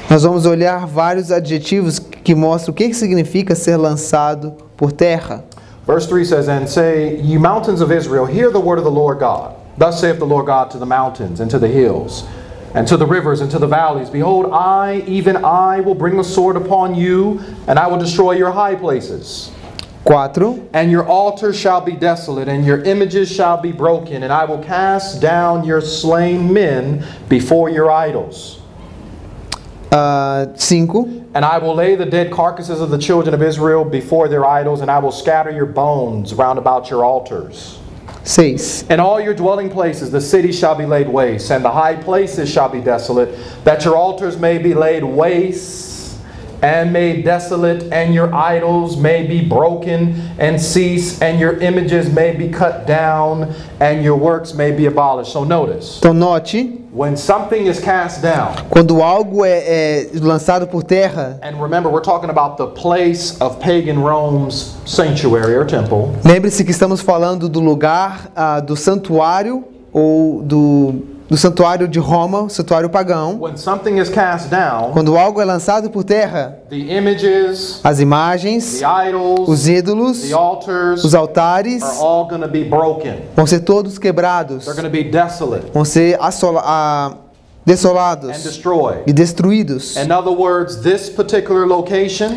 Nós vamos olhar vários adjetivos que mostram o que significa ser lançado por terra. Verse 3 says, And say, Ye mountains of Israel, hear the word of the Lord God. Thus saith the Lord God to the mountains, and to the hills, and to the rivers, and to the valleys Behold, I, even I, will bring a sword upon you, and I will destroy your high places. 4. And your altars shall be desolate, and your images shall be broken, and I will cast down your slain men before your idols. Uh, 5. And I will lay the dead carcasses of the children of Israel before their idols, and I will scatter your bones round about your altars. 6. In all your dwelling places the cities shall be laid waste, and the high places shall be desolate, that your altars may be laid waste and made desolate, and your idols may be broken and cease, and your images may be cut down, and your works may be abolished. So notice, Então note, when something is cast down, quando algo é, é lançado por terra, and remember we're talking about the place of pagan Rome's sanctuary or temple. lembre-se que estamos falando do lugar ah, do santuário ou do, do santuário de Roma, o santuário pagão. When something is cast down, Quando algo é lançado por terra, the images, as imagens, the idols, os ídolos, the altars os altares are all going to be broken. vão ser todos quebrados, vão ser assola- and desolados destroyed. e destruídos. In other words, this particular location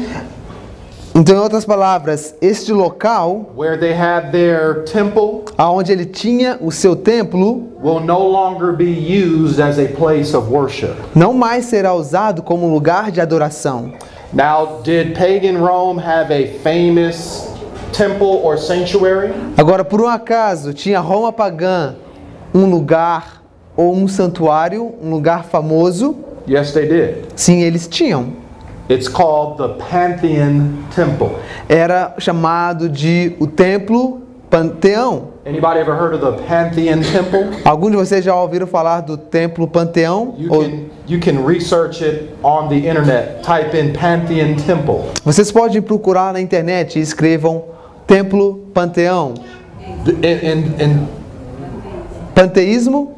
Então, em outras palavras, este local where they had their temple aonde ele tinha o seu templo will no longer be used as a place of worship. não mais será usado como lugar de adoração. Now, did pagan Rome have a famous temple or sanctuary? Agora, por um acaso, tinha Roma pagã um lugar ou um santuário, um lugar famoso? Yes, they did. Sim, eles tinham. It's called the Pantheon Temple. Era chamado de o templo Panteão. Anybody ever heard of the Pantheon Temple? Alguns de vocês já ouviram falar do templo Panteão? You Ou- can you can research it on the internet. Type in Pantheon Temple. Vocês podem procurar na internet e escrevam Templo Panteão. In, in Panteísmo?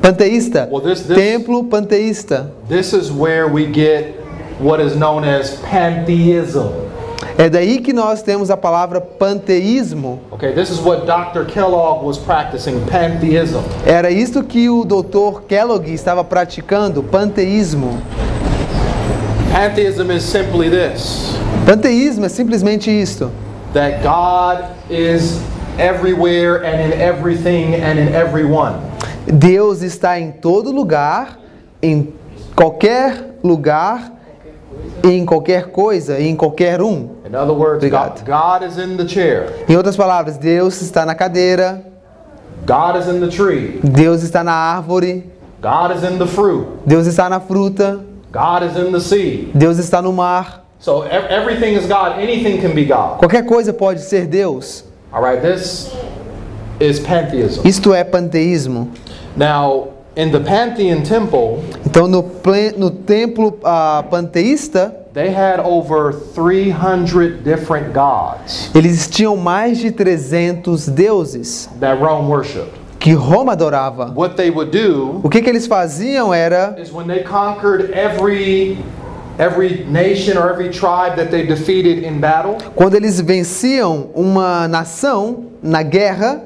Panteísta. Well, this- this- Templo panteísta. this is where we get what is known as pantheism. É daí que nós temos a palavra panteísmo. Okay, this is what Dr. Kellogg was practicing pantheism. Era isto que o Dr. Kellogg estava praticando, panteísmo. Pantheism is simply this Panteísmo é simplesmente isto: that God is everywhere and in everything and in everyone. Deus está em todo lugar, em qualquer lugar, em qualquer coisa, e em qualquer um. In other words, God, Obrigado. God is in the chair, Em outras palavras, Deus está na cadeira, God is in the tree, Deus está na árvore, God is in the fruit, Deus está na fruta, God is in the sea. Deus está no mar. So ev- everything is God, anything can be God. Qualquer coisa pode ser Deus. All right, this is pantheism. Isto é panteísmo. Now, in the Pantheon temple, Então, no, no templo ah, panteísta, they had over 300 different gods eles tinham mais de 300 deuses that Rome worshipped. que Roma adorava. what they would do O que, que eles faziam era is when they conquered every every nation or every tribe that they defeated in battle, quando eles venciam uma nação na guerra,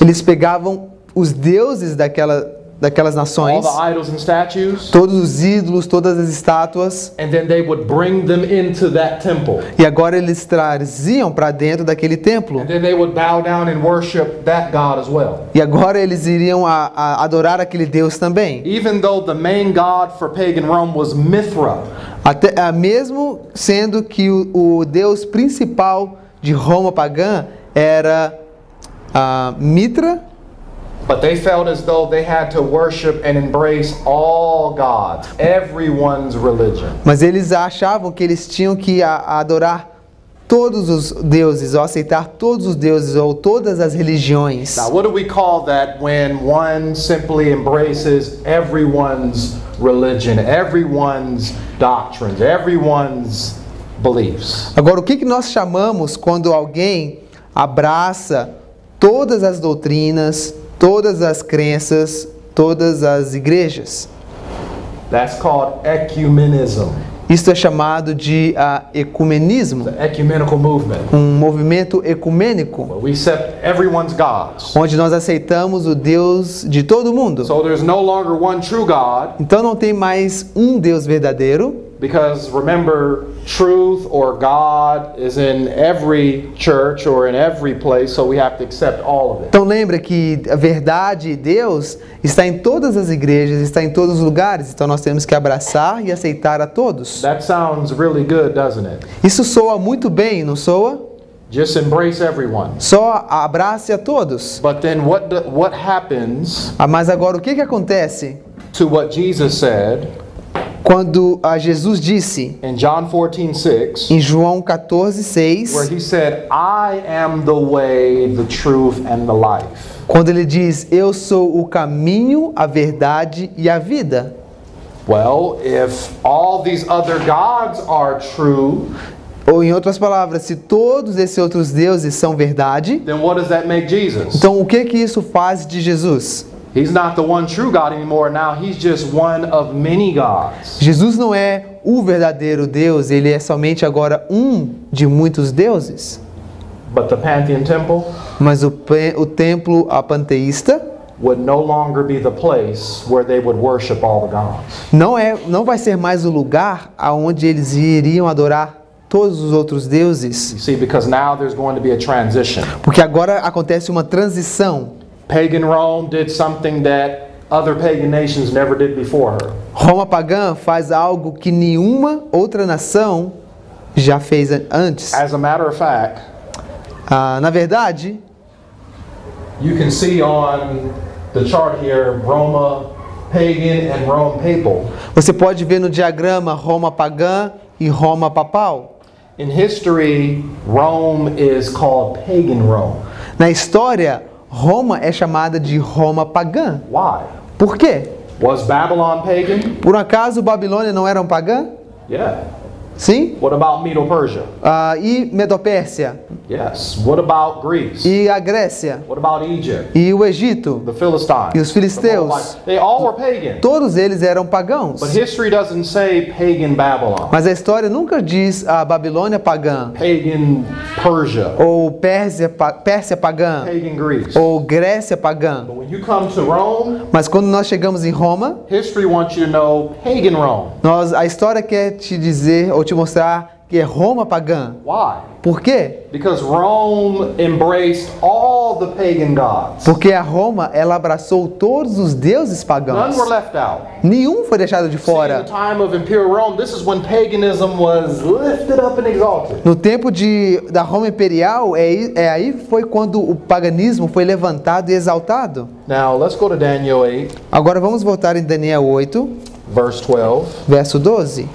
eles pegavam os deuses daquela, daquelas all nações, the idols and statues, todos os ídolos, todas as estátuas, and then they would bring them into that temple. e agora eles traziam para dentro daquele templo. And then they would bow down and worship that God as well. E agora eles iriam a- a adorar aquele Deus também. Even though the main god for pagan Rome was Mithra, Até, mesmo sendo que o, o Deus principal de Roma pagã era ah, Mitra, but they felt as though they had to worship and embrace all gods, everyone's religion. mas eles achavam que eles tinham que adorar todos os deuses, ou aceitar todos os deuses, ou todas as religiões. Now, what do we call that when one simply embraces everyone's religion, everyone's doctrines, everyone's beliefs? Agora, o que, nós chamamos quando alguém abraça todas as doutrinas, todas as crenças, todas as igrejas? That's called ecumenism, Isto é chamado de ah, ecumenismo, the ecumenical movement, um movimento ecumênico, onde nós aceitamos o Deus de todo mundo. So there's no longer one true God, Então não tem mais um Deus verdadeiro, because remember, truth or God is in every church or in every place, so we have to accept all of it. Então lembra que a verdade, Deus, está em todas as igrejas, está em todos os lugares. Então nós temos que abraçar e aceitar a todos. That sounds really good, doesn't it? Isso soa muito bem, não soa? Just embrace everyone. Só abrace a todos. But then what what happens Ah, Mas agora o que, que acontece to what Jesus said quando Jesus disse in John 14:6 em João 14, 6, where he said, "I am the way, the truth and the life." quando ele diz: Eu sou o caminho, a verdade e a vida? Well, if all these other gods are true, Ou em outras palavras, se todos esses outros deuses são verdade, then what does that make Jesus? então o que que isso faz de Jesus? He's not the one true God anymore. Now he's just one of many gods. Jesus não é o verdadeiro Deus, ele é somente agora um de muitos deuses. But the Pantheon Temple Mas o, o templo a panteísta would no longer be the place where they would worship all the gods. não é, não vai ser mais o lugar aonde eles iriam adorar todos os outros deuses, see, because now there's going to be a transition. porque agora acontece uma transição. Pagan Rome did something that other pagan nations never did before her. Roma pagã faz algo que nenhuma outra nação já fez an- antes. As a matter of fact, Ah, na verdade, you can see on the chart here Roma pagan and Rome papal. você pode ver no diagrama Roma pagã e Roma papal. In history, Rome is called pagan Rome. Na história, Roma é chamada de Roma pagã. Why? Por quê? Was Babylon pagan? Por acaso Babilônia não era um pagã? Yeah. Sim? What about Medo Persia? Ah, e Medopérsia? Yes. What about Greece? E a Grécia? What about Egypt? E o Egito? The Philistines? E os filisteus? They all were pagan. Todos eles eram pagãos. But history doesn't say pagan Babylon, Mas a história nunca diz a Babilônia pagã, pagan Persia, ou Pérsia, Pérsia pagã, pagan Greece. ou Grécia pagã. But when you come to Rome, Mas quando nós chegamos em Roma, history wants you to know pagan Rome. nós, a história quer te dizer ou te mostrar que é Roma pagã. Why? Por quê? Because Rome embraced all the pagan gods. Porque a Roma, ela abraçou todos os deuses pagãos. None were left out. Nenhum foi deixado de fora. the time of Imperial Rome, this is when paganism was lifted up and exalted. No tempo de, da Roma Imperial, é, aí- é aí foi quando o paganismo foi levantado e exaltado. Now, let's go to Daniel 8, Agora vamos voltar em Daniel 8, verse 12. verso 12.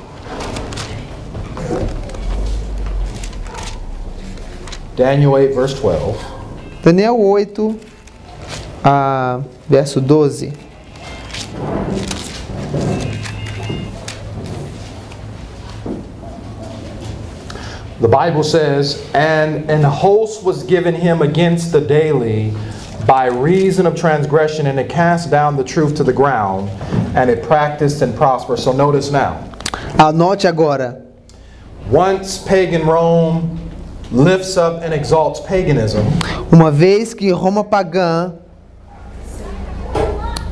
Daniel 8, verse 12. Daniel 8, ah, verso 12. The Bible says, and an host was given him against the daily by reason of transgression, and it cast down the truth to the ground, and it practiced and prospered. So notice now, Anote agora. once pagan Rome lifts up and exalts paganism, Uma vez que Roma pagã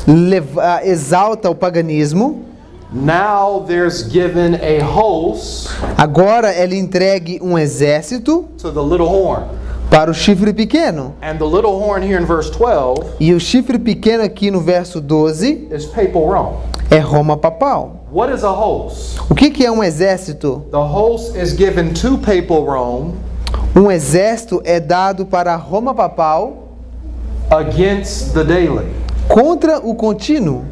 leva- exalta o paganismo, now there's given a host agora ela entregue um exército to the little horn. para o chifre pequeno. And the little horn here in verse 12 E o chifre pequeno aqui no verso 12 is papal Rome. é Roma papal. What is a host? O que, que é um exército? The host is given to papal Rome Um exército é dado para Roma papal against the daily contra o contínuo,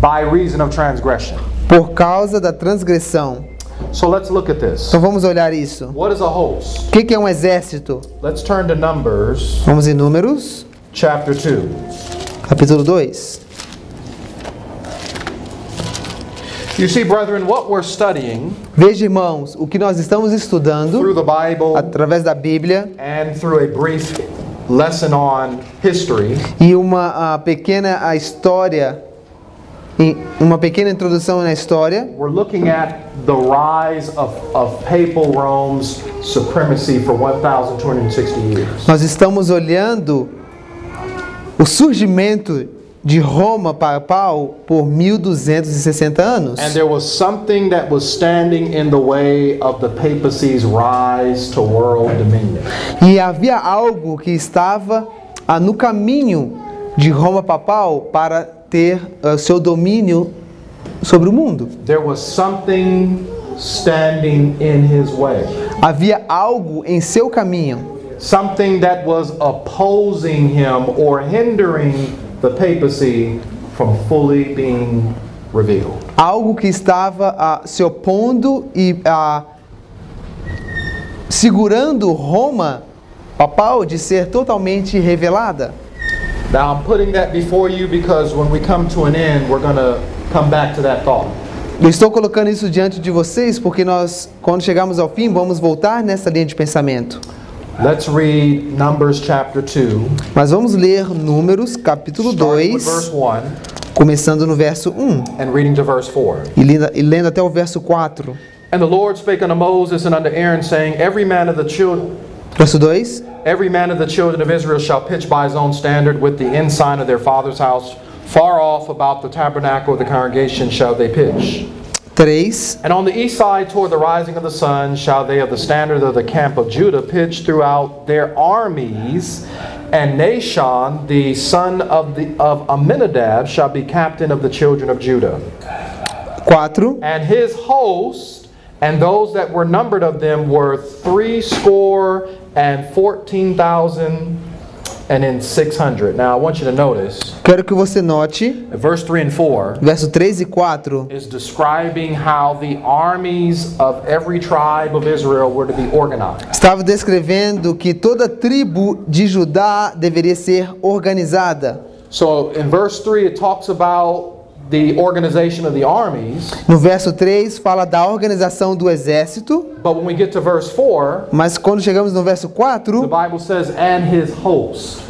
by reason of transgression. por causa da transgressão. So let's look at this. Então vamos olhar isso. What is a host? O que, que é um exército? Let's turn to Numbers Vamos em Números, chapter 2. capítulo 2. You see, brethren, what we're studying Veja, irmãos, o que nós estamos estudando through the Bible através da Bíblia and through a brief lesson on history e uma pequena a história, e uma pequena introdução na história, We're looking at the rise of, of papal Rome's supremacy for 1,260 years. nós estamos olhando o surgimento de Roma papal por 1260 anos. And there was something that was standing in the way of the papacy's rise to world dominion. E havia algo que estava ah, no caminho de Roma papal para ter ah, seu domínio sobre o mundo. There was something standing in his way. Havia algo em seu caminho, Something that was opposing him or hindering the papacy from fully being revealed. algo que estava ah, se opondo e ah, segurando Roma papal de ser totalmente revelada. Now I'm putting that before you because when we come to an end, we're going to come back to that thought. Eu estou colocando isso diante de vocês porque nós, quando chegarmos ao fim, vamos voltar nessa linha de pensamento. Let's read Numbers chapter 2, Mas vamos ler Números, capítulo starting verse 2, 1 começando no verso 1 and reading to verse 4. e lendo, e lendo até o verso 4. And the Lord spake unto Moses and unto Aaron, saying, Every man of the children Verso 2: every man of the children of Israel shall pitch by his own standard with the ensign of their father's house. Far off about the tabernacle of the congregation shall they pitch. 3: And on the east side toward the rising of the sun shall they of the standard of the camp of Judah pitch throughout their armies. And Nashon, the son of, the, of Aminadab, shall be captain of the children of Judah. 4: And his host and those that were numbered of them were three score and fourteen thousand and in six hundred. Now I want you to notice Quero que você note, verse three and four verso 3 e 4 is describing how the armies of every tribe of Israel were to be organized. estava descrevendo que toda tribo de Judá deveria ser organizada. So in verse three it talks about the organization of the armies, No verso 3 fala da organização do exército, but when we get to verse four, mas quando chegamos no verso the 4, Bible says and his hosts.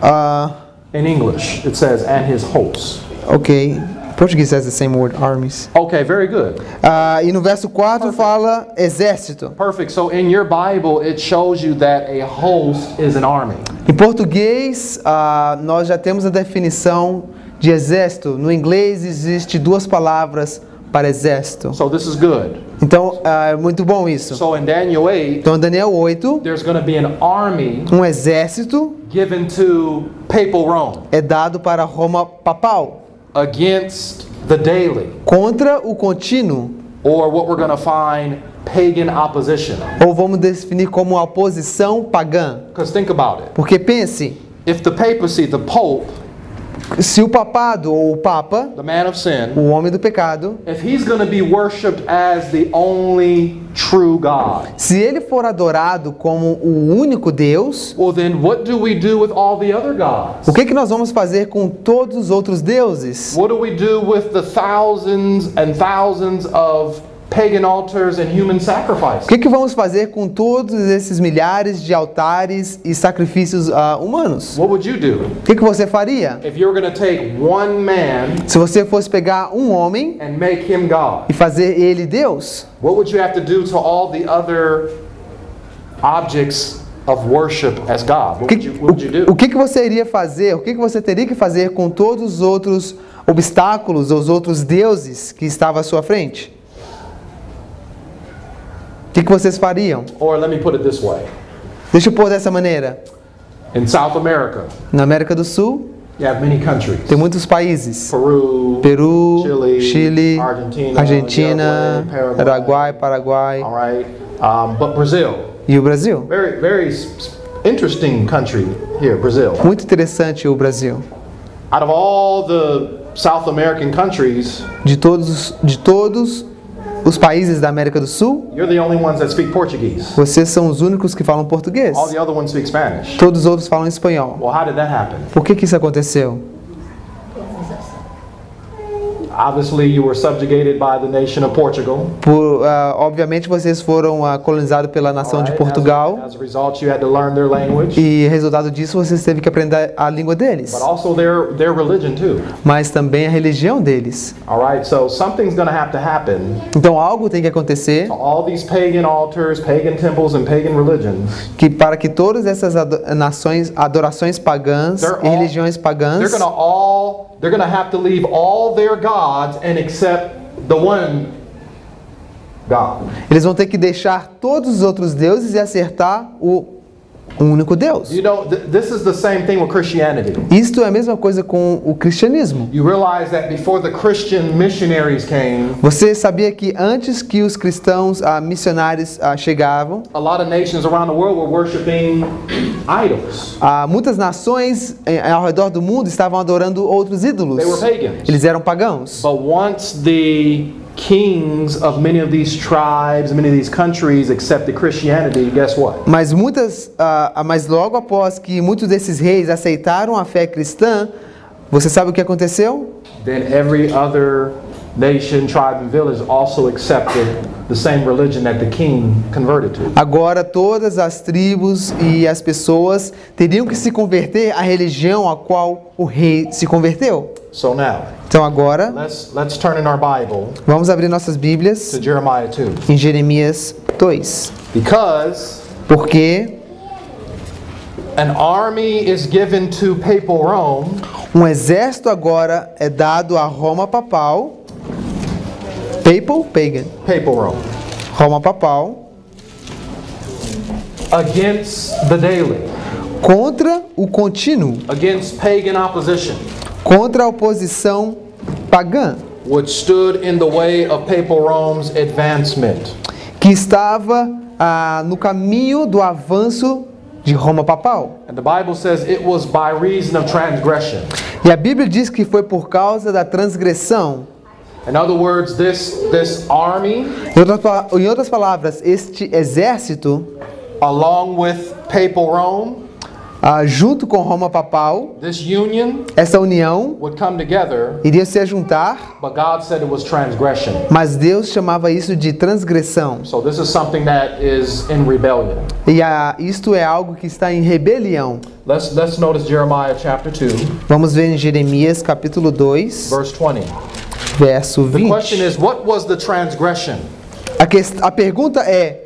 ah, In English, it says and his hosts. ok, Portuguese has the same word, armies. Okay, very good. Ah, e no verso 4 fala exército. Perfect. So in your Bible, it shows you that a host is an army. Em português, ah, nós já temos a definição de exército. No inglês, existe duas palavras para exército. So this is good. Então, ah, é muito bom isso. So in Daniel 8, Então, Daniel 8, there's going to be an army um exército given to papal Rome é dado para Roma papal against the daily, contra o contínuo, or what we're going to find pagan opposition. ou vamos definir como a oposição pagã. Because think about it. Porque pense, If the papacy, the pope, se o papado ou o papa, sin, o homem do pecado, God, se ele for adorado como o único Deus, well do do o que, que nós vamos fazer com todos os outros deuses? What do we do with the thousands and thousands of pagan altars and human O que, que vamos fazer com todos esses milhares de altares e sacrifícios ah, humanos? What would you do O que, que você faria? if you were going to take one man Se você fosse pegar um homem and make him God? e fazer ele Deus, What would you have to do to all the other objects of worship as God? What que, would you, what would you o, do? o que, que você iria fazer? O que, que você teria que fazer com todos os outros obstáculos, os outros deuses que estavam à sua frente? O que, que vocês fariam? Or let me put it this way. Deixa eu pôr dessa maneira. In South America, Na América do Sul, you have many countries. tem muitos países. Peru, Peru, Chile, Chile, Argentina, Argentina, Uruguay, Paraguai, Paraguai all right? Um, but Brazil, e o Brasil. very, very interesting country here, Brazil. Muito interessante o Brasil. Out of all the South American countries, De todos, de todos os países da América do Sul, you're the only ones that speak Portuguese. vocês são os únicos que falam português. All the other ones speak Spanish. Todos os outros falam espanhol. Well, how did that happen? Por que, que isso aconteceu? Obviously, you were subjugated by the nation of Portugal. Por, ah, obviamente vocês foram ah, colonizados pela nação all de right? Portugal As a, as result, you had to learn their language, e resultado disso vocês teve que aprender a língua deles, but also their their religion too. mas também a religião deles. All right, so something's going to have to happen Então algo tem que acontecer all these pagan altars, pagan temples, and pagan religions. que para que todas essas ado- nações, adorações pagãs They're e all- religiões pagãs, They're going to all they're going to have to leave all their gods and accept the one God. eles vão ter que deixar todos os outros deuses e acertar o único Deus. You know, th- this is the same thing with Christianity. Isto é a mesma coisa com o cristianismo. You realize that before the Christian missionaries came, Você sabia que antes que os cristãos ah, missionários ah, chegavam, a lot of nations around the world were worshiping. Ah, muitas nações eh, ao redor do mundo estavam adorando outros ídolos. They were pagans. Eles eram pagãos. But once the kings of many of these tribes, many of these countries accepted Christianity, guess what? Mas muitas, ah, mas logo após que muitos desses reis aceitaram a fé cristã, você sabe o que aconteceu? Then every other nation, tribe, and village also accepted the same religion that the king converted to. Agora todas as tribos e as pessoas teriam que se converter à religião a qual o rei se converteu. So now, Então agora let's let's turn in our Bible vamos abrir nossas Bíblias to Jeremiah 2. em Jeremias 2. Because Porque an army is given to papal Rome um exército agora é dado a Roma papal, papal, pagan, papal Rome Roma papal, against the daily, contra o contínuo, against pagan opposition, contra a oposição pagã, which stood in the way of papal Rome's advancement. que estava ah, no caminho do avanço de Roma papal. And the Bible says it was by reason of transgression. E a Bíblia diz que foi por causa da transgressão. In other words, this this army, Em outras, palavras, este exército, along with papal Rome, ah, junto com Roma papal, this union essa união would come together, iria se juntar, but God said it was transgression. mas Deus chamava isso de transgressão. So this is something that is in rebellion. E ah, isto é algo que está em rebelião. Let's let's notice Jeremiah chapter 2, Vamos ver em Jeremias capítulo 2, verse 20. Verso The question 20. is, what was the transgression A, quest- a pergunta é: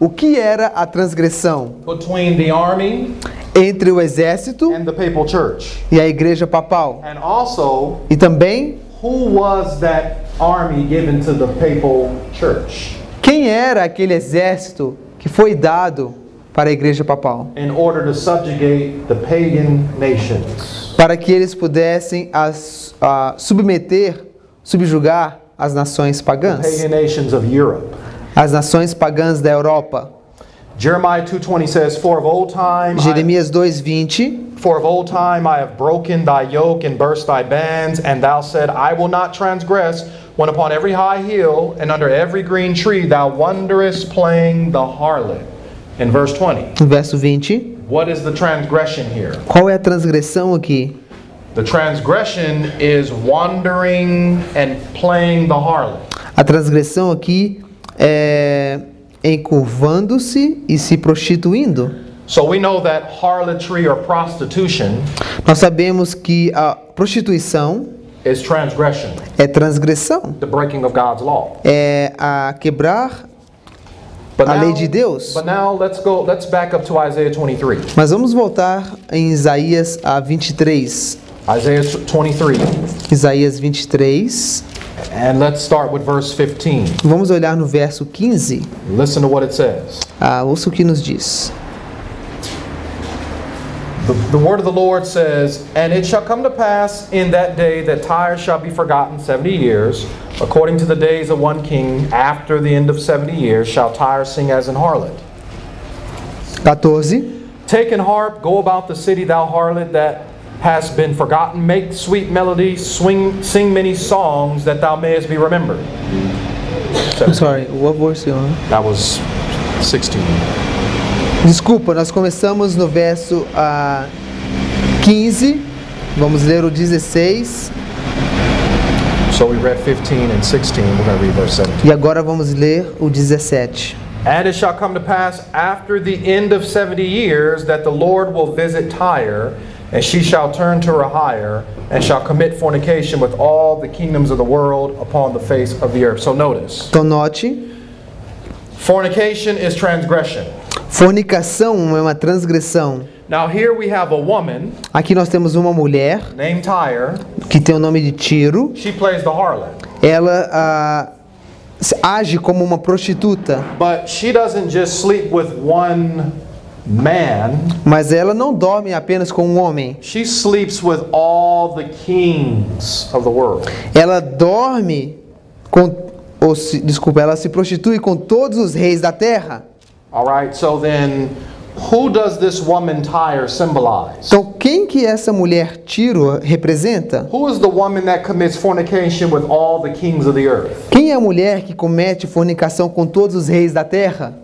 o que era a transgressão between the army entre o exército and the papal church? e a igreja papal? And also, E também, who was that army given to the papal church quem era aquele exército que foi dado para a igreja papal? in order to subjugate the pagan nations? Para que eles pudessem as, ah, submeter, subjugar as nações pagãs, as nações pagãs da Europa. Jeremiah 2:20 says, "For of old time, Jeremias 2:20 for of old time I have broken thy yoke and burst thy bands, and thou said, I will not transgress. When upon every high hill and under every green tree thou wanderest playing the harlot." In verse 20, no verso 20. what is the transgression here? Qual é a transgressão aqui? A transgressão aqui é, encurvando-se e se prostituindo. So we know that harlotry or prostitution Nós sabemos que a prostituição is transgression, é transgressão, the breaking of God's law. é a quebrar But a now, lei de Deus. but now let's go let's back up to Isaiah 23. Mas vamos voltar em Isaías a 23. Isaiah 23 Isaías 23. and let's start with verse 15. Vamos olhar no verso 15. Listen to what it says. Ah, ouça o que nos diz. The, the word of the Lord says, And it shall come to pass in that day that Tyre shall be forgotten seventy years, according to the days of one king. After the end of seventy years shall Tyre sing as an harlot. 14. Take an harp, go about the city, thou harlot that hast been forgotten. Make sweet melodies, swing, sing many songs, that thou mayest be remembered. I'm sorry, what verse you on? That was 16. Desculpa, nós começamos no verso ah, 15. Vamos ler o 16. So we read 15 and 16. We're going to read verse 17. E agora vamos ler o 17. And it shall come to pass after the end of seventy years that the Lord will visit Tyre, and she shall turn to her hire, and shall commit fornication with all the kingdoms of the world upon the face of the earth. So notice, Então note, fornication is transgression. fornicação é uma transgressão. Now here we have a woman Aqui nós temos uma mulher named Tyre. que tem o nome de Tiro. She plays the harlot. Ela se- age como uma prostituta, But she doesn't just sleep with one man, mas ela não dorme apenas com um homem. she sleeps with all the kings of the world. Ela dorme com. Ou se, desculpa, ela se prostitui com todos os reis da terra. All right, so then who does this woman Tyre symbolize? Então, quem que essa mulher Tiro representa? Who is the woman that commits fornication with all the kings of the earth? Quem é a mulher que comete fornicação com todos os reis da terra?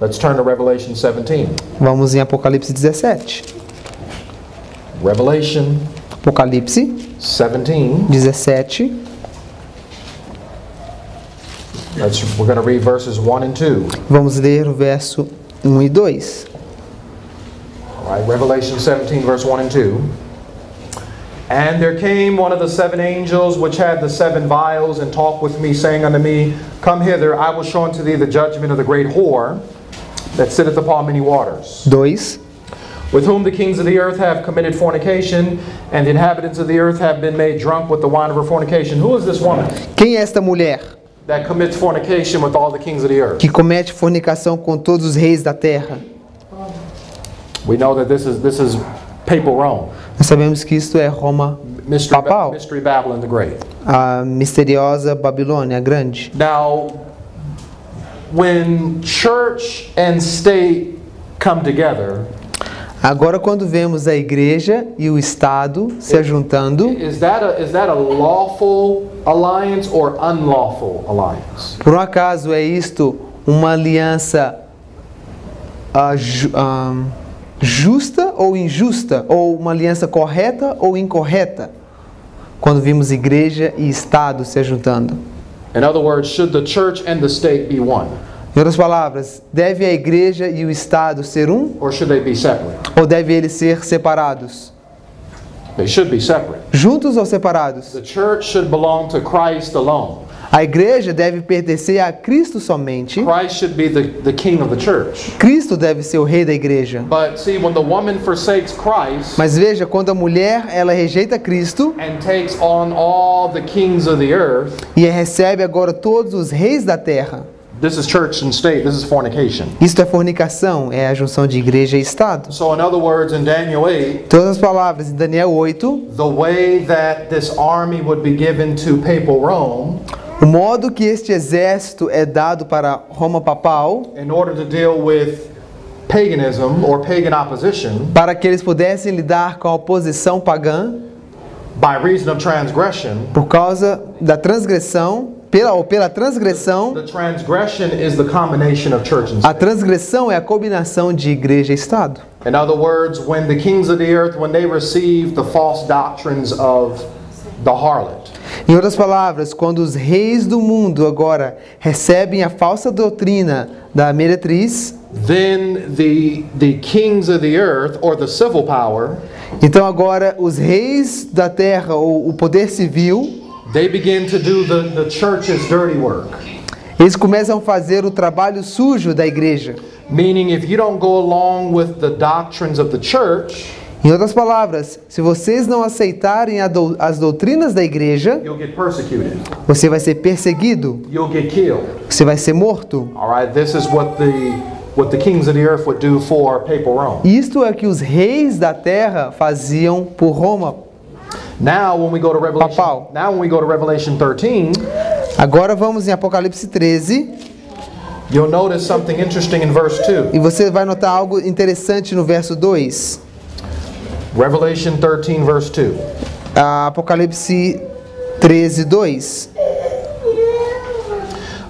Let's turn to Revelation 17. Vamos em Apocalipse 17. Revelation Apocalipse 17. 17. Let's, we're going to read verses 1 and 2. Vamos ler o verso 1 e 2. All right, Revelation 17, verse 1 and 2. And there came one of the seven angels which had the seven vials, and talked with me, saying unto me, Come hither, I will show unto thee the judgment of the great whore that sitteth upon many waters, 2. with whom the kings of the earth have committed fornication, and the inhabitants of the earth have been made drunk with the wine of her fornication. Who is this woman Quem é esta mulher that commits fornication with all the kings of the earth? que comete fornicação com todos os reis da terra? We know that this is this is papal Rome, Nós sabemos que isto é Roma, Papal. mystery Babylon the Great. a misteriosa Babilônia grande. Now, when church and state come together, Agora, quando vemos a igreja e o Estado se ajuntando, is that a, is that a lawful alliance or unlawful alliance? por um acaso é isto uma aliança ah, ju- ah, justa ou injusta? Ou uma aliança correta ou incorreta? Quando vimos igreja e Estado se ajuntando. In other words, should the church and the state be one, Em outras palavras, deve a igreja e o Estado ser um or should they be separate? ou deve eles ser separados? They should be separate. Juntos ou separados? The church should belong to Christ alone. A igreja deve pertencer a Cristo somente. Christ should be the, the king of the church. Cristo deve ser o rei da igreja. But see, when the woman forsakes Christ Mas veja, quando a mulher ela rejeita Cristo and takes on all the kings of the earth, e recebe agora todos os reis da terra, this is church and state, this is fornication. isto é fornicação, é a junção de igreja e Estado. So, in other words, in Daniel 8, Todas as palavras em Daniel 8, the way that this army would be given to papal Rome o modo que este exército é dado para Roma papal, in order to deal with paganism or pagan opposition para que eles pudessem lidar com a oposição pagã, by reason of transgression. por causa da transgressão, pela ou pela transgressão, The transgression is the combination of church and a state. transgressão é a combinação de igreja e Estado. In other words, when the kings of the earth, when they receive the false doctrines of the harlot. Em outras palavras, quando os reis do mundo agora recebem a falsa doutrina da meretriz, then the the kings of the earth or the civil power então agora os reis da terra ou o poder civil, they begin to do the, the church's dirty work eles começam a fazer o trabalho sujo da igreja. meaning if you don't go along with the doctrines of the church Em outras palavras, se vocês não aceitarem a dou- as doutrinas da igreja, you'll get persecuted você vai ser perseguido, you'll get killed você vai ser morto. right do Isto é o que os reis da terra faziam por Roma. now when we go to revelation Papal. now when we go to revelation 13 Agora vamos em Apocalipse 13 you'll notice something interesting in verse 2 e você vai notar algo interessante no verso 2. Revelation 13 verse 2 Ah, Apocalipse 13, 2.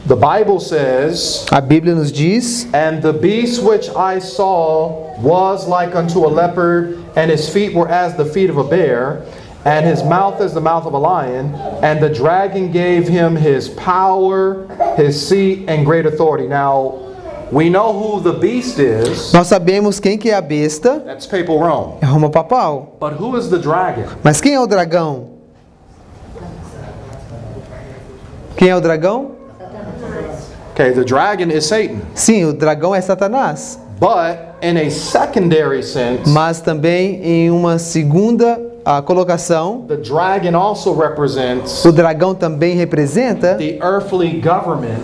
the bible says A Bíblia nos diz: And the beast which I saw was like unto a leopard, and his feet were as the feet of a bear, and his mouth as the mouth of a lion. And the dragon gave him his power, his seat, and great authority. Now, we know who the beast is. Nós sabemos quem que é a besta, That's papal Rome. é Roma papal. But who is the dragon? Mas quem é o dragão? Quem é o dragão? Okay, the dragon is Satan. Sim, o dragão é Satanás. But in a secondary sense, Mas também em uma segunda ah, colocação, the dragon also represents o dragão também representa the earthly government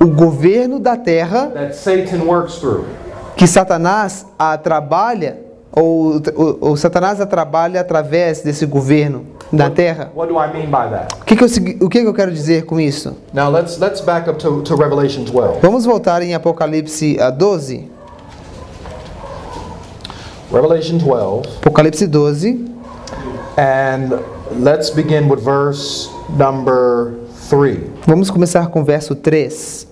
o governo da terra that Satan works through. que Satanás a trabalha, ou, ou, ou Satanás a trabalha através desse governo da terra. What do I mean by that? O que, que eu, o que, que eu quero dizer com isso? Now let's let's back up to, to Revelation 12. Vamos voltar em Apocalipse ah, 12. Revelation 12 Apocalipse 12. and let's begin with verse number 3. Vamos começar com o verso 3.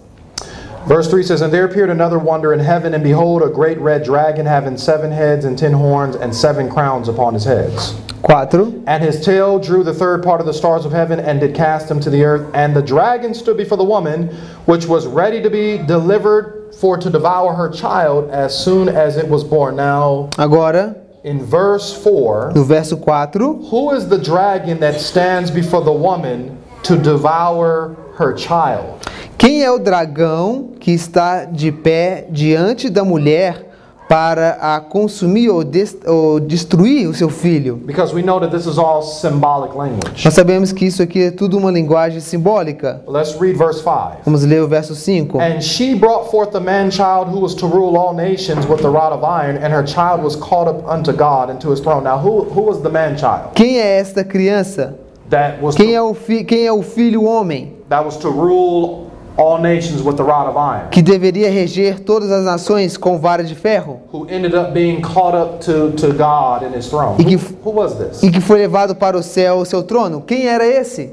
Verse 3 says, And there appeared another wonder in heaven, and behold, a great red dragon having seven heads and ten horns and seven crowns upon his heads. 4. And his tail drew the third part of the stars of heaven and did cast them to the earth. And the dragon stood before the woman, which was ready to be delivered for to devour her child as soon as it was born. Now, Agora, in verse 4, no verso 4. who is the dragon that stands before the woman to devour her child? Quem é o dragão que está de pé diante da mulher para a consumir ou, ou destruir o seu filho? Because we know that this is all symbolic language. Nós sabemos que isso aqui é tudo uma linguagem simbólica. Let's read verse 5. Vamos ler o verso 5. And she brought forth the man child who was to rule all nations with the rod of iron, and her child was caught up unto God and to his throne. Now, who, who was the man child? Quem é esta criança? That was, Quem é to, o, fi, quem é o filho homem that was to rule all nations with the rod of iron, que deveria reger todas as nações com vara de ferro who ended up being caught up to, to God and his throne. E que- Who, who was this? e que foi levado para o céu, o seu trono? Quem era esse?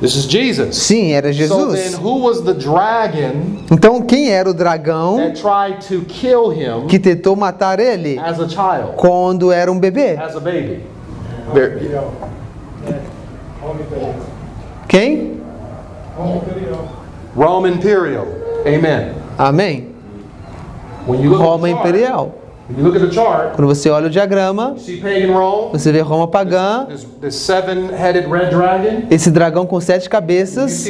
This is Jesus. Sim, era So then, Jesus. who was the dragon Então, quem era o dragão that tried to kill him que tentou matar ele as a child, quando era um bebê? as a baby? There- Quem? Rome Imperial. Amen. Amém. When you look at Roma imperial. when you look at the chart, Quando você olha o diagrama, você vê Roma pagã, esse dragão com sete You cabeças,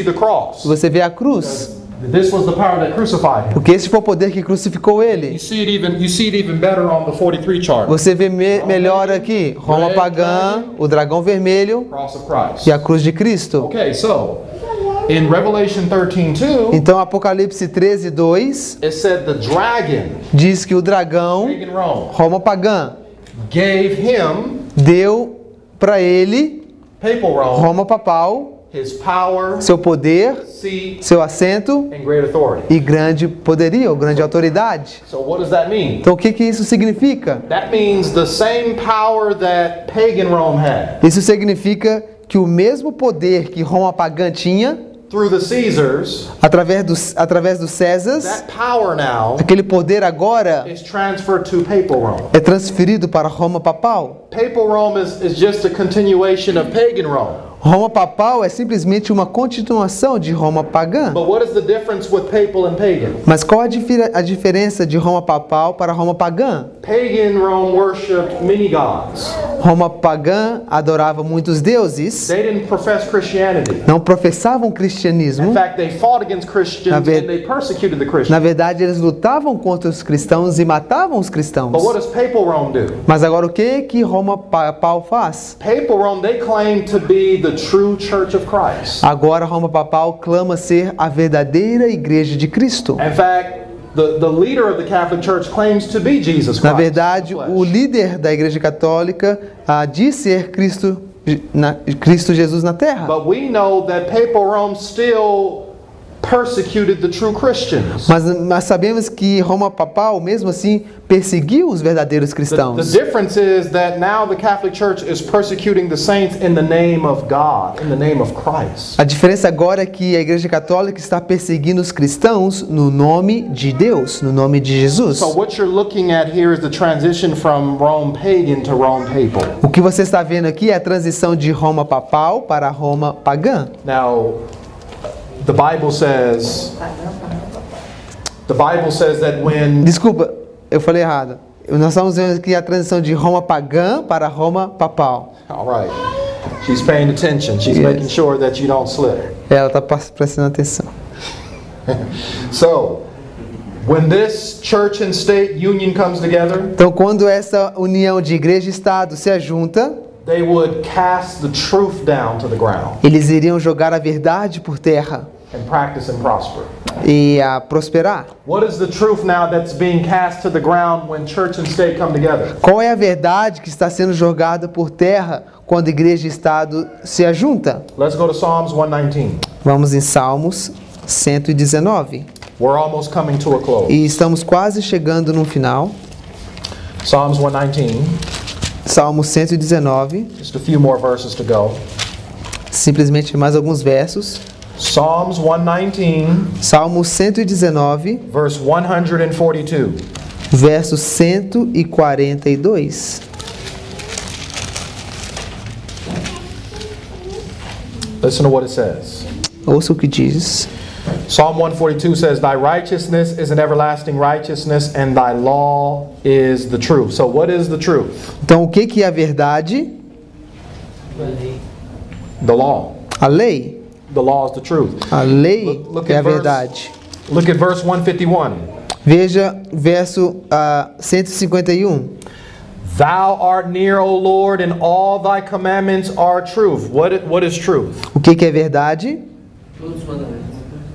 você vê a cruz. This was the power that crucified him. Porque esse foi o poder que crucificou You ele. see it even. You see it even better on the 43 chart. Você vê me- melhor aqui, Roma pagã, o dragão vermelho e a cruz de Cristo. Okay, so in Revelation 13:2, Então Apocalipse 13, 2 it said the dragon, diz que o dragão, Rome, Roma pagã, gave him deu para ele, papal Rome Roma papal, seu poder, seu assento and great authority. e grande poderio, ou grande autoridade. So what does that mean? Então o que, que isso significa? That means the same power that pagan Rome had. Isso significa que o mesmo poder que Roma pagã tinha, through the Caesars, através dos, através dos Césares, that power now aquele poder agora is transferred to papal Rome. é transferido para Roma papal. Papal Rome is, is just a continuation of pagan Rome. Roma papal é simplesmente uma continuação de Roma pagã. But what is the difference with papal and pagan? Mas qual a, difer- a diferença de Roma papal para Roma pagã? Pagan Rome worshipped many gods. Roma pagã adorava muitos deuses, They didn't profess Christianity. não professavam In cristianismo. fact, they fought against Christians Na and they persecuted the Na Christians. verdade, eles lutavam contra os cristãos e matavam os cristãos. But what does papal Rome do? Mas agora o que que Roma papal faz? Papal Rome, they claim to be the true church of Christ. Agora Roma papal clama ser a verdadeira igreja de Cristo. In fact, the, the leader of the Catholic Church claims to be Jesus Christ. Na verdade, o líder da Igreja Católica ah, diz ser Cristo, na, Cristo Jesus na Terra. But we know that papal Rome still persecuted the true Christians. Mas, mas sabemos que Roma papal, mesmo assim, perseguiu os verdadeiros The, the cristãos. difference is that now the Catholic Church is persecuting the saints in the name of God, in the name of Christ. A diferença agora é que a Igreja Católica está perseguindo os cristãos no nome de Deus, no nome de Jesus. So what you're looking at here is the transition from Rome pagan to Rome papal. O que você está vendo aqui é a transição de Roma papal para Roma pagã. Now, the Bible says the Bible says that when Desculpa, eu falei errado. Nós estamos vendo aqui a transição de Roma pagã para Roma papal. all right, she's paying attention. She's Yes. making sure that you don't slip. Ela está prestando atenção. [LAUGHS] So, when this church and state union comes together, Então, quando essa união de igreja e Estado se ajunta, they would cast the truth down to the ground eles iriam jogar a verdade por terra and practice and prosper. e a prosperar. What is the truth now that's being cast to the ground when church and state come together? Qual é a verdade que está sendo jogada por terra quando igreja e Estado se ajunta? Let's go to Psalms 119. Vamos em Salmos 119. We're almost coming to a close. E estamos quase chegando no final. Psalms 119, Salmo 119, just a few more verses to go. simplesmente mais alguns versos. Psalms 119, Salmo 119, verse 142. verso 142. Listen to what it says. Ouça o que diz. Psalm 142 says, Thy righteousness is an everlasting righteousness, and thy law is the truth. So, what is the truth? Então, o que que é a verdade? The law. A lei. The law is the truth. A lei Look- look é a verse- verdade. Look at verse 151. Veja verso ah, 151. Thou art near, O Lord, and all thy commandments are truth. What, what is truth? O que que é verdade?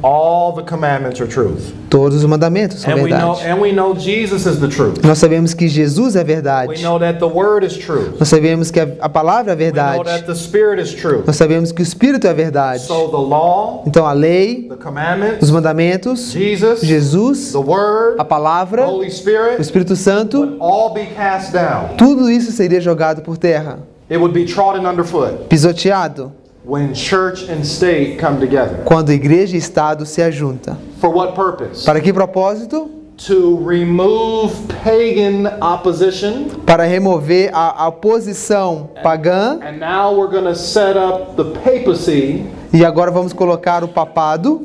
All the commandments are truth. Todos os mandamentos são And we know verdade. and we know Jesus is the truth. Nós sabemos que Jesus é We verdade. know that the word is truth. Nós sabemos que a, a palavra é We know verdade. that the spirit is truth. Nós sabemos que o Espírito é verdade. So the law, Então a lei, the os commandments, mandamentos, Jesus, Jesus, the word, a palavra, Holy o Spirit, Espírito Santo, all be cast down. tudo isso seria jogado por terra, It would be trodden underfoot pisoteado, when church and state come together. quando igreja e Estado se ajuntam. For what purpose? Para que propósito? To remove pagan opposition. Para remover a, a oposição pagã And now we're going to set up the papacy e agora vamos colocar o papado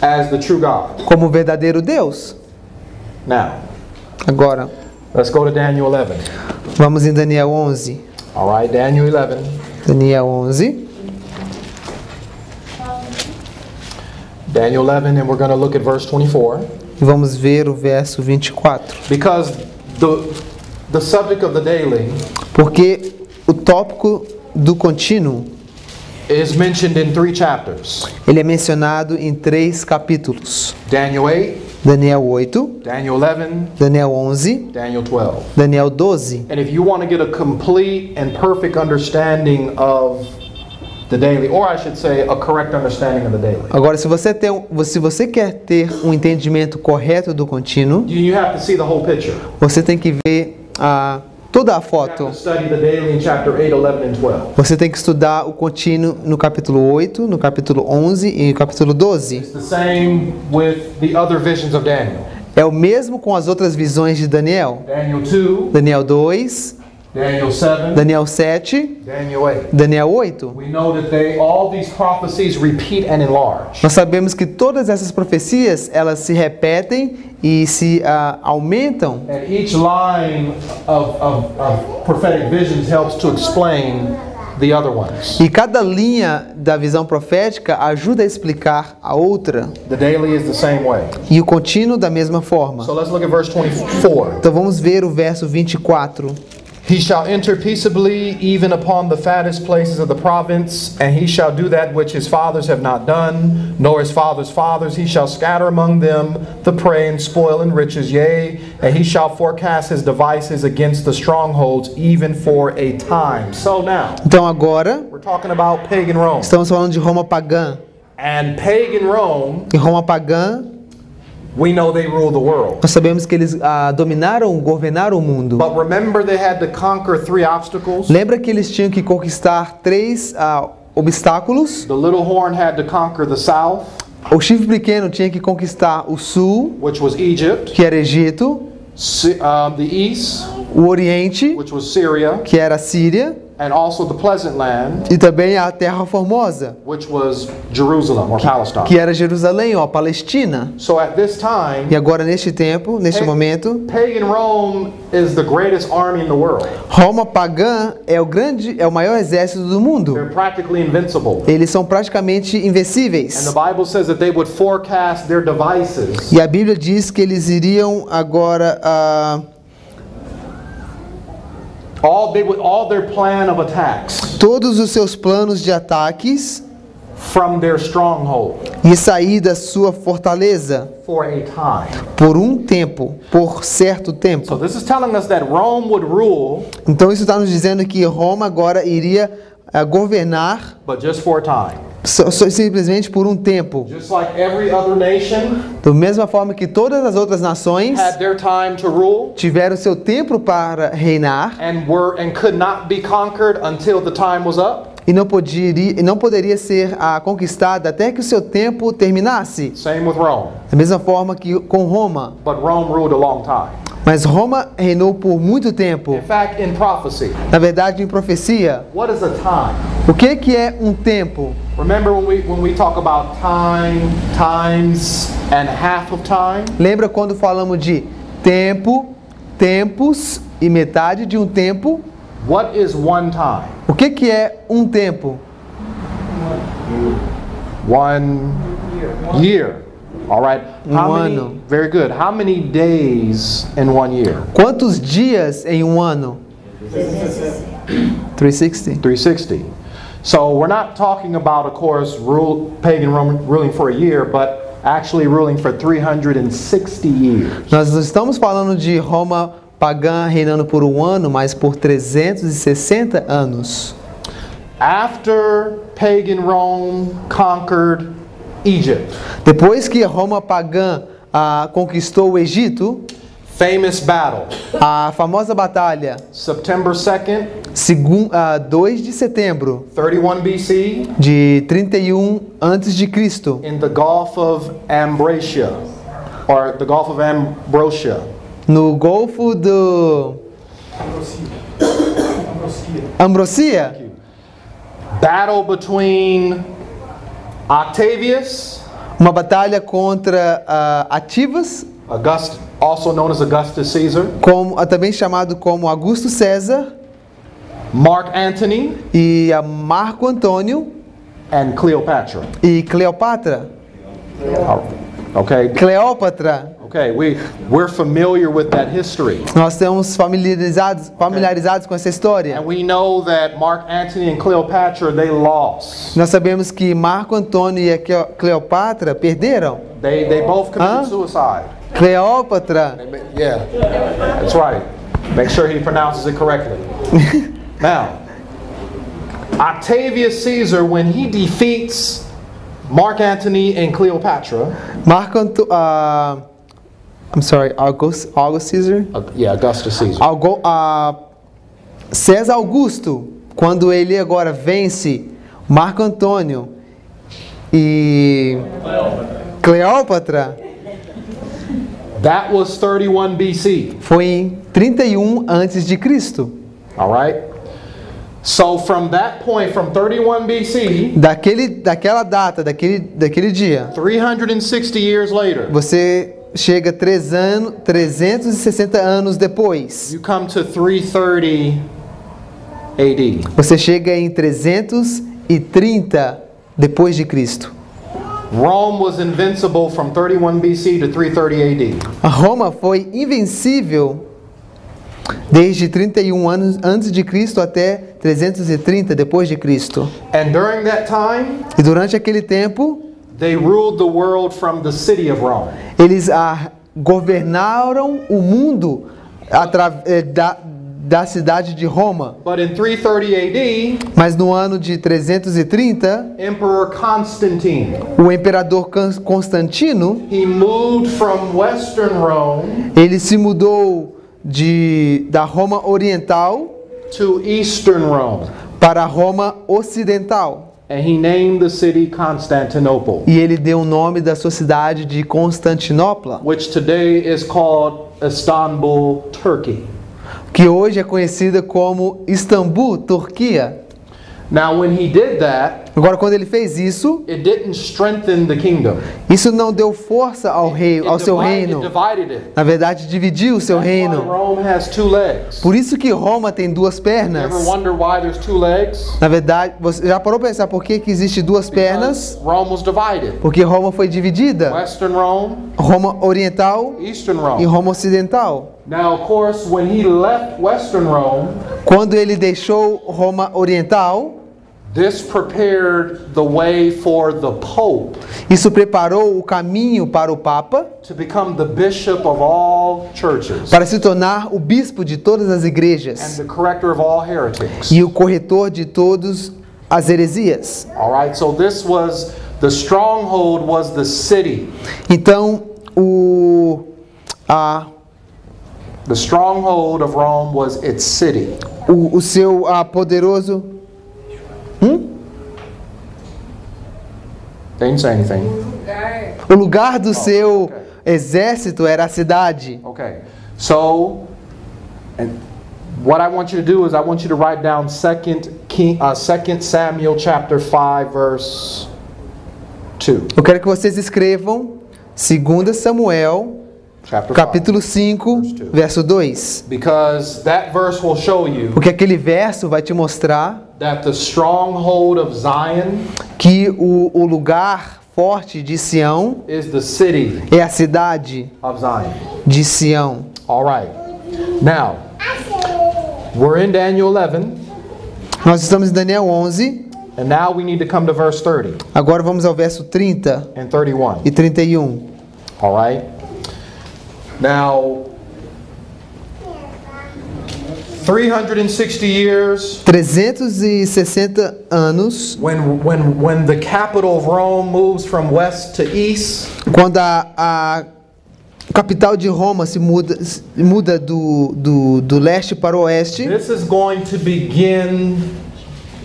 as the true God. como o verdadeiro Deus. Now, Agora, let's go to Daniel 11. vamos em Daniel 11. All right, Daniel 11. Daniel 11. Daniel 11, and we're going to look at verse 24. E vamos ver o verso 24. Because the, the subject of the daily Porque o tópico do contínuo, is mentioned in three chapters ele é mencionado em três capítulos. Daniel 8, Daniel 8, Daniel 11, Daniel 11, Daniel 12. Daniel 12. And if you want to get a complete and perfect understanding of the daily, or I should say, a correct understanding of the daily, Agora, se você, tem, se você quer ter um entendimento correto do contínuo, you, you have to see the whole picture. você tem que ver a, toda a foto. to study the daily in chapter 8, 11, and 12. Você tem que estudar o contínuo no capítulo 8, no capítulo 11 e no capítulo 12. It's the same with the other visions of Daniel. É o mesmo com as outras visões de Daniel. Daniel 2, Daniel 2, Daniel 7, Daniel 7, Daniel 8. Daniel 8. We know that they all these prophecies repeat and enlarge. Nós sabemos que todas essas profecias, elas se repetem e se ah, aumentam. And each line of, of, of prophetic visions helps to explain the other ones. E cada linha da visão profética ajuda a explicar a outra. The daily is the same way. E o contínuo da mesma forma. So let's look at verse 24. Então vamos ver o verso 24. He shall enter peaceably even upon the fattest places of the province, and he shall do that which his fathers have not done, nor his fathers' fathers. He shall scatter among them the prey and spoil and riches, yea, and he shall forecast his devices against the strongholds, even for a time. So now, Então agora we're talking about pagan Rome. estamos falando de Roma pagã. And pagan Rome, Em Roma pagã, nós sabemos que eles ah, dominaram, governaram o mundo. But remember, they had to conquer three obstacles. Lembra que eles tinham que conquistar três ah, obstáculos? The little horn had to conquer the south, O chifre pequeno tinha que conquistar o sul, which was Egypt, que era Egito, Sy- um, the east, o oriente, which was Syria, que era Síria, and also the pleasant land, e também a Terra Formosa, which was Jerusalem or Palestine. que era Jerusalém, ó, Palestina. So at this time, E agora neste tempo, neste momento, pagan Rome is the greatest army in the world. Roma pagã é o grande, é o maior exército do mundo. They're practically invincible. Eles são praticamente And the invencíveis. Bible says that they would forecast their devices E a Bíblia diz que eles iriam agora ah, all they all their plan of attacks todos os seus planos de ataques from their stronghold e sair da sua fortaleza for a time. por um tempo, por certo So tempo. this is telling us that Rome would rule, Então isso está nos dizendo que Roma agora iria ah, governar but just for a time. só- só- simplesmente por um tempo. Just like every other nation Da mesma forma que todas as outras nações had their time to rule tiveram seu tempo para reinar and were and e não poderia, não poderia ser ah, conquistada até que o seu tempo terminasse. Same with Rome. Da mesma forma que com Roma. But Rome ruled a long time. Mas Roma reinou por muito tempo. In fact, in prophecy, Na verdade, em profecia, what is a time? o que que é um tempo? Remember when we when we talk about time, times, and half of time? Lembra quando falamos de tempo, tempos e metade de um tempo? What is one time? O que que é um tempo? One year. All right. How Um many? ano. Very good. How many days in one year? Quantos dias em um ano? 360. 360. So we're not talking about, of course, rule, pagan Roman ruling for a year, but actually ruling for 360 years. Nós estamos falando de Roma pagã reinando por um ano, mas por 360 anos. After pagan Rome conquered Egypt, Depois que Roma pagã ah, conquistou o Egito, famous battle, a famosa batalha, September 2nd, segun, ah, 2 de setembro 31 BC, de 31 antes de Cristo, in the Gulf of Ambracia, or the Gulf of Ambrosia. No Golfo do Ambrosia, Battle between Octavius, uma batalha contra ah, Ativas, August, also known as Augustus Caesar, como, ah, também chamado como Augusto César, Mark Antony, e a Marco Antônio. And Cleopatra. e Cleopatra. Okay, Cleópatra, okay, we we're familiar with that history, nós estamos familiarizados, familiarizados com essa história. and we know that Mark Antony and Cleopatra they lost. Nós sabemos que Marco Antônio e Cleopatra perderam. They they both committed Huh? suicide. Cleópatra, Yeah, that's right. Make sure he pronounces it correctly. [LAUGHS] now, Octavius Caesar, when he defeats Mark Antony and Cleopatra, Marco Antônio, I'm sorry, August, August Caesar, uh, yeah, Augustus Caesar. Algo, ah, César Augusto, quando ele agora vence Marco Antônio e Cleópatra, that was 31 BC. foi em 31 antes de Cristo. All right? So from that point, from 31 BC, Daquele, daquela data, daquele, daquele dia, 360 years later, você chega três anos, 360 anos depois. you come to 330 AD. Você chega em 330 depois de Cristo. Rome was invincible from 31 BC to 330 AD. A Roma foi invencível desde 31 anos antes de Cristo até 330 depois de Cristo. And during that time, E durante aquele tempo, they ruled the world from the city of Rome. eles ah, governaram o mundo eh, da, da cidade de Roma. But in 330 AD, Mas no ano de 330, Emperor Constantine, o imperador Constantino, he moved from western Rome ele se mudou de da Roma Oriental to eastern Rome, para a Roma Ocidental. And he named the city Constantinople, E ele deu o nome da sua cidade de Constantinopla, which today is called Istanbul, Turkey. que hoje é conhecida como Istambul, Turquia. Now, when he did that, Agora, quando ele fez isso, it didn't strengthen the kingdom. isso não deu força ao rei, ao seu reino. Na verdade, dividiu o seu reino. Por isso que Roma tem duas pernas. Na verdade, você já parou para pensar por que, que existe duas pernas? Porque Roma foi dividida. Roma Oriental e. Roma Ocidental. Now, of course, when he left Western Rome, Quando ele deixou Roma Oriental, isso preparou o caminho para o Papa to become the bishop of all churches para se tornar o bispo de todas as and igrejas the corrector of all heretics. e o corretor de todas as heresias. All right, so this was the stronghold was the city. Então, o, a, The stronghold of Rome was its city. o, o seu ah, poderoso. They didn't say anything. O lugar do seu exército era a cidade. Okay, so and what I want you to do is I want you to write down Second King, uh, Second Samuel chapter five, verse two. Eu quero que vocês escrevam 2 Samuel, Chapter capítulo 5, verso 2. Because that verse will show you Porque aquele verso vai te mostrar that the stronghold of Zion que o, o lugar forte de Sião is the city é a cidade of Zion. de Sião. All right. Now, we're in Daniel 11, Nós estamos em Daniel 11, and now we need to come to verse 30 agora vamos ao verso 30 and 31. e 31. All right. Now, 360 years 360 anos, when when when the capital of Rome moves from west to east, quando a, a capital de Roma se muda, se muda do, do, do leste para o oeste, this is going to begin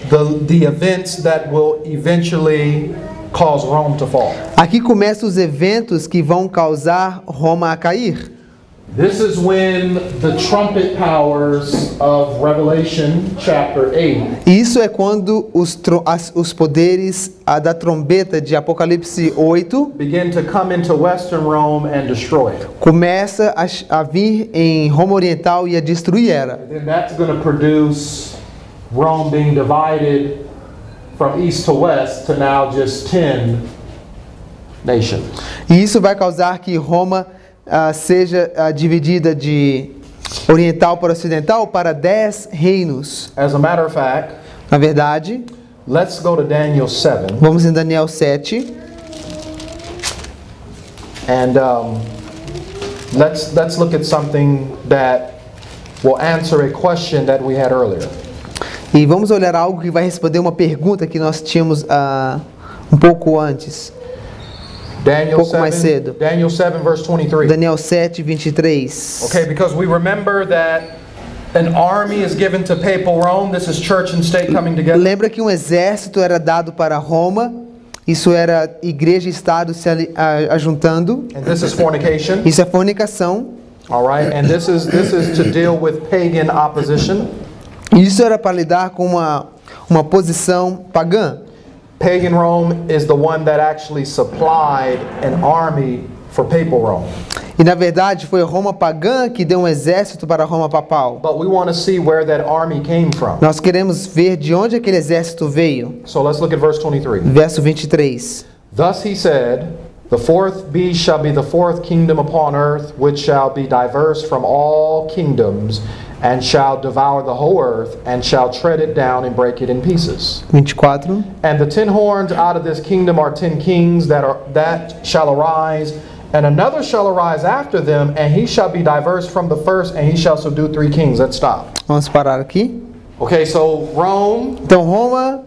the the events that will eventually cause Rome to fall. aqui começam os eventos que vão causar Roma a cair. This is when the trumpet powers of Revelation chapter 8 E Isso é quando os, as- os poderes da trombeta de Apocalipse 8 begin to come into western Rome and destroy it. começa a, a vir em Roma Oriental e a destruir ela. Then that's going to produce Rome being divided from east to west to now just 10 nations. E isso vai causar que Roma ah, seja ah, dividida de oriental para ocidental para dez reinos. As a matter of fact, Na verdade, let's go to Daniel 7 vamos em Daniel 7 and um, let's let's look at something that will answer a question that we had earlier. e vamos olhar algo que vai responder uma pergunta que nós tínhamos ah, um pouco antes. Daniel Pouco mais 7, cedo. Daniel 7 verse 23. Daniel 7, 23. Okay, because we remember that an army is given to papal Rome. This is church and state coming together. Lembra que um exército era dado para Roma, isso era igreja e Estado se ajuntando, And this is fornication. isso é fornicação, All right. And this is this is to deal with pagan opposition. isso era para lidar com uma, uma posição pagã. Pagan Rome is the one that actually supplied an army for papal Rome. E na verdade foi Roma pagã que deu um exército para Roma papal. But we want to see where that army came from. Nós queremos ver de onde aquele exército veio. So let's look at verse 23. Verso 23. Thus he said, The fourth beast shall be the fourth kingdom upon earth, which shall be diverse from all kingdoms, and shall devour the whole earth, and shall tread it down and break it in pieces. 24. And the ten horns out of this kingdom are ten kings that are that shall arise, and another shall arise after them, and he shall be diverse from the first, and he shall subdue three kings. Let's stop. Vamos parar aqui. Okay, so Rome, Então Roma,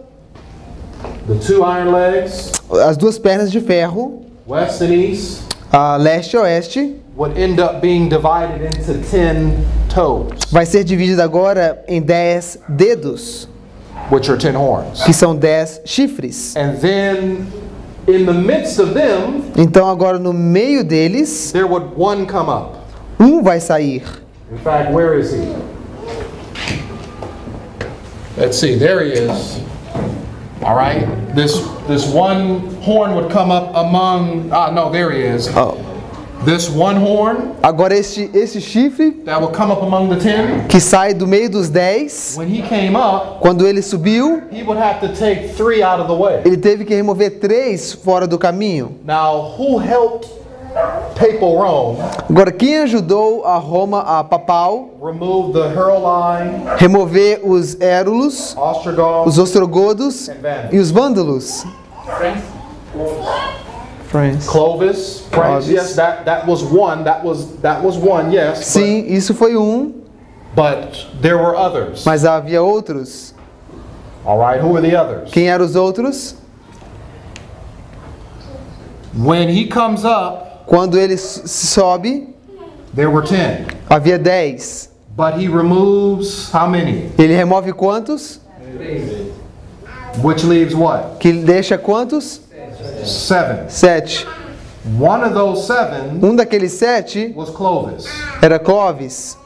the two iron legs, as duas pernas de ferro, west and east, a leste e oeste, would end up being divided into ten toes, vai ser dividida agora em 10 dedos, which are ten horns. que são 10 chifres. And then in the midst of them, Então agora no meio deles, there would one come up. um vai sair. In fact, where is he? Let's see, there he is. All right, this this one horn would come up among. Ah, no, there he is. This one horn Agora este, esse chifre that will come up among the ten. que sai do meio dos 10, When he came up, quando ele subiu, he would have to take three out of the way. ele teve que remover três fora do caminho. Now, who helped Papal Rome Agora, quem ajudou a Roma, a papal, remove the Heruli, remover os érulos, os ostrogodos e os vândalos? France. Clovis, France? Clovis. Yes, that that was one. That was that was one. Yes, but- Sim, isso foi um, but there were others. mas havia outros. All right, who were the others? Quem eram os outros? When he comes up, Quando ele sobe, there were 10. havia 10. But he removes how many? Ele remove quantos? Which leaves what? Que deixa quantos? Seven. Sete. One of those seven Um daqueles sete was Clovis. era Clovis.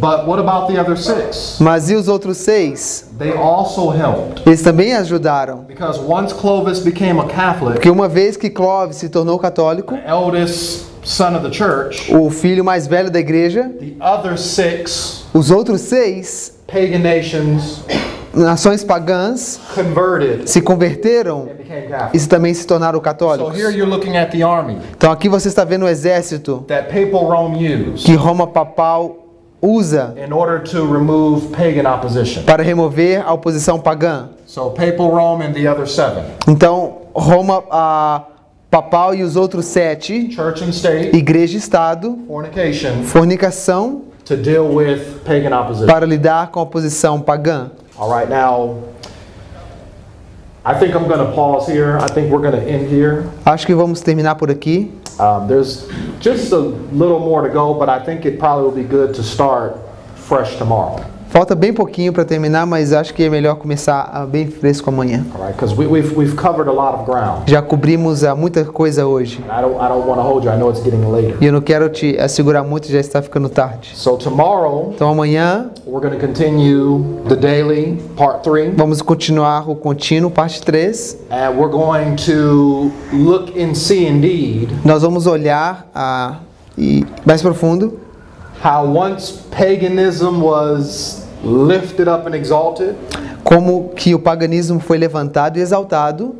But what about the other six? Mas e os outros seis? They also helped. Eles também ajudaram. Because once Clovis became a Catholic, Porque uma vez que Clovis se tornou católico, eldest son of the church, o filho mais velho da igreja, the other six os outros seis pagan nations nações pagãs se converteram e também se tornaram católicos. Então aqui você está vendo o exército que Roma papal usa in order to remove pagan opposition. para remover a oposição pagã. So papal Rome and the other seven, Então Roma a papal e os outros sete, church and state, igreja e estado, fornicação para lidar com a oposição pagã. All right, now I think I'm going to pause here. I think we're going to end here. Acho que vamos terminar por aqui. Um, there's just a little more to go, but I think it probably will be good to start fresh tomorrow. Falta bem pouquinho para terminar, mas acho que é melhor começar ah, bem fresco amanhã. Right, we, we've we've a. Já cobrimos ah, muita coisa hoje. I don't I don't want to hold you. I know it's getting later. E eu não quero te assegurar muito, já está ficando tarde. So tomorrow Então amanhã we're going to continue the daily part three, vamos continuar o contínuo, parte 3. and we're going to look and see indeed Nós vamos olhar ah, e mais profundo how once paganism was lifted up and exalted, como que o paganismo foi levantado e exaltado,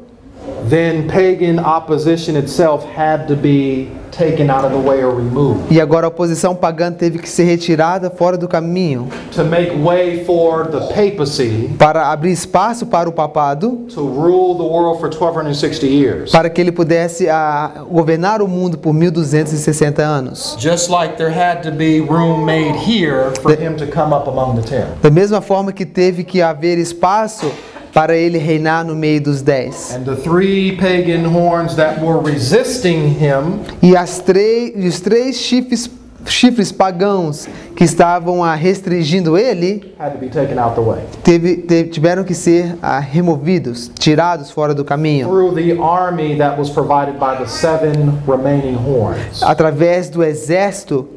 then pagan opposition itself had to be taken out of the way or removed e agora a oposição pagã teve que ser retirada fora do caminho to make way for the papacy para abrir espaço para o papado, to rule the world for 1260 years. para que ele pudesse ah, governar o mundo por 1260 anos. Just like there had to be room made here for him to come up among the ten. Da mesma forma que teve que haver espaço para ele reinar no meio dos dez. And the three pagan horns that were resisting him E, as três, os três chifres chifres pagãos que estavam ah, restringindo ele had to be taken out the way. teve- te- tiveram que ser ah, removidos, tirados fora do caminho, Through the army that was provided by the seven remaining horns. através do exército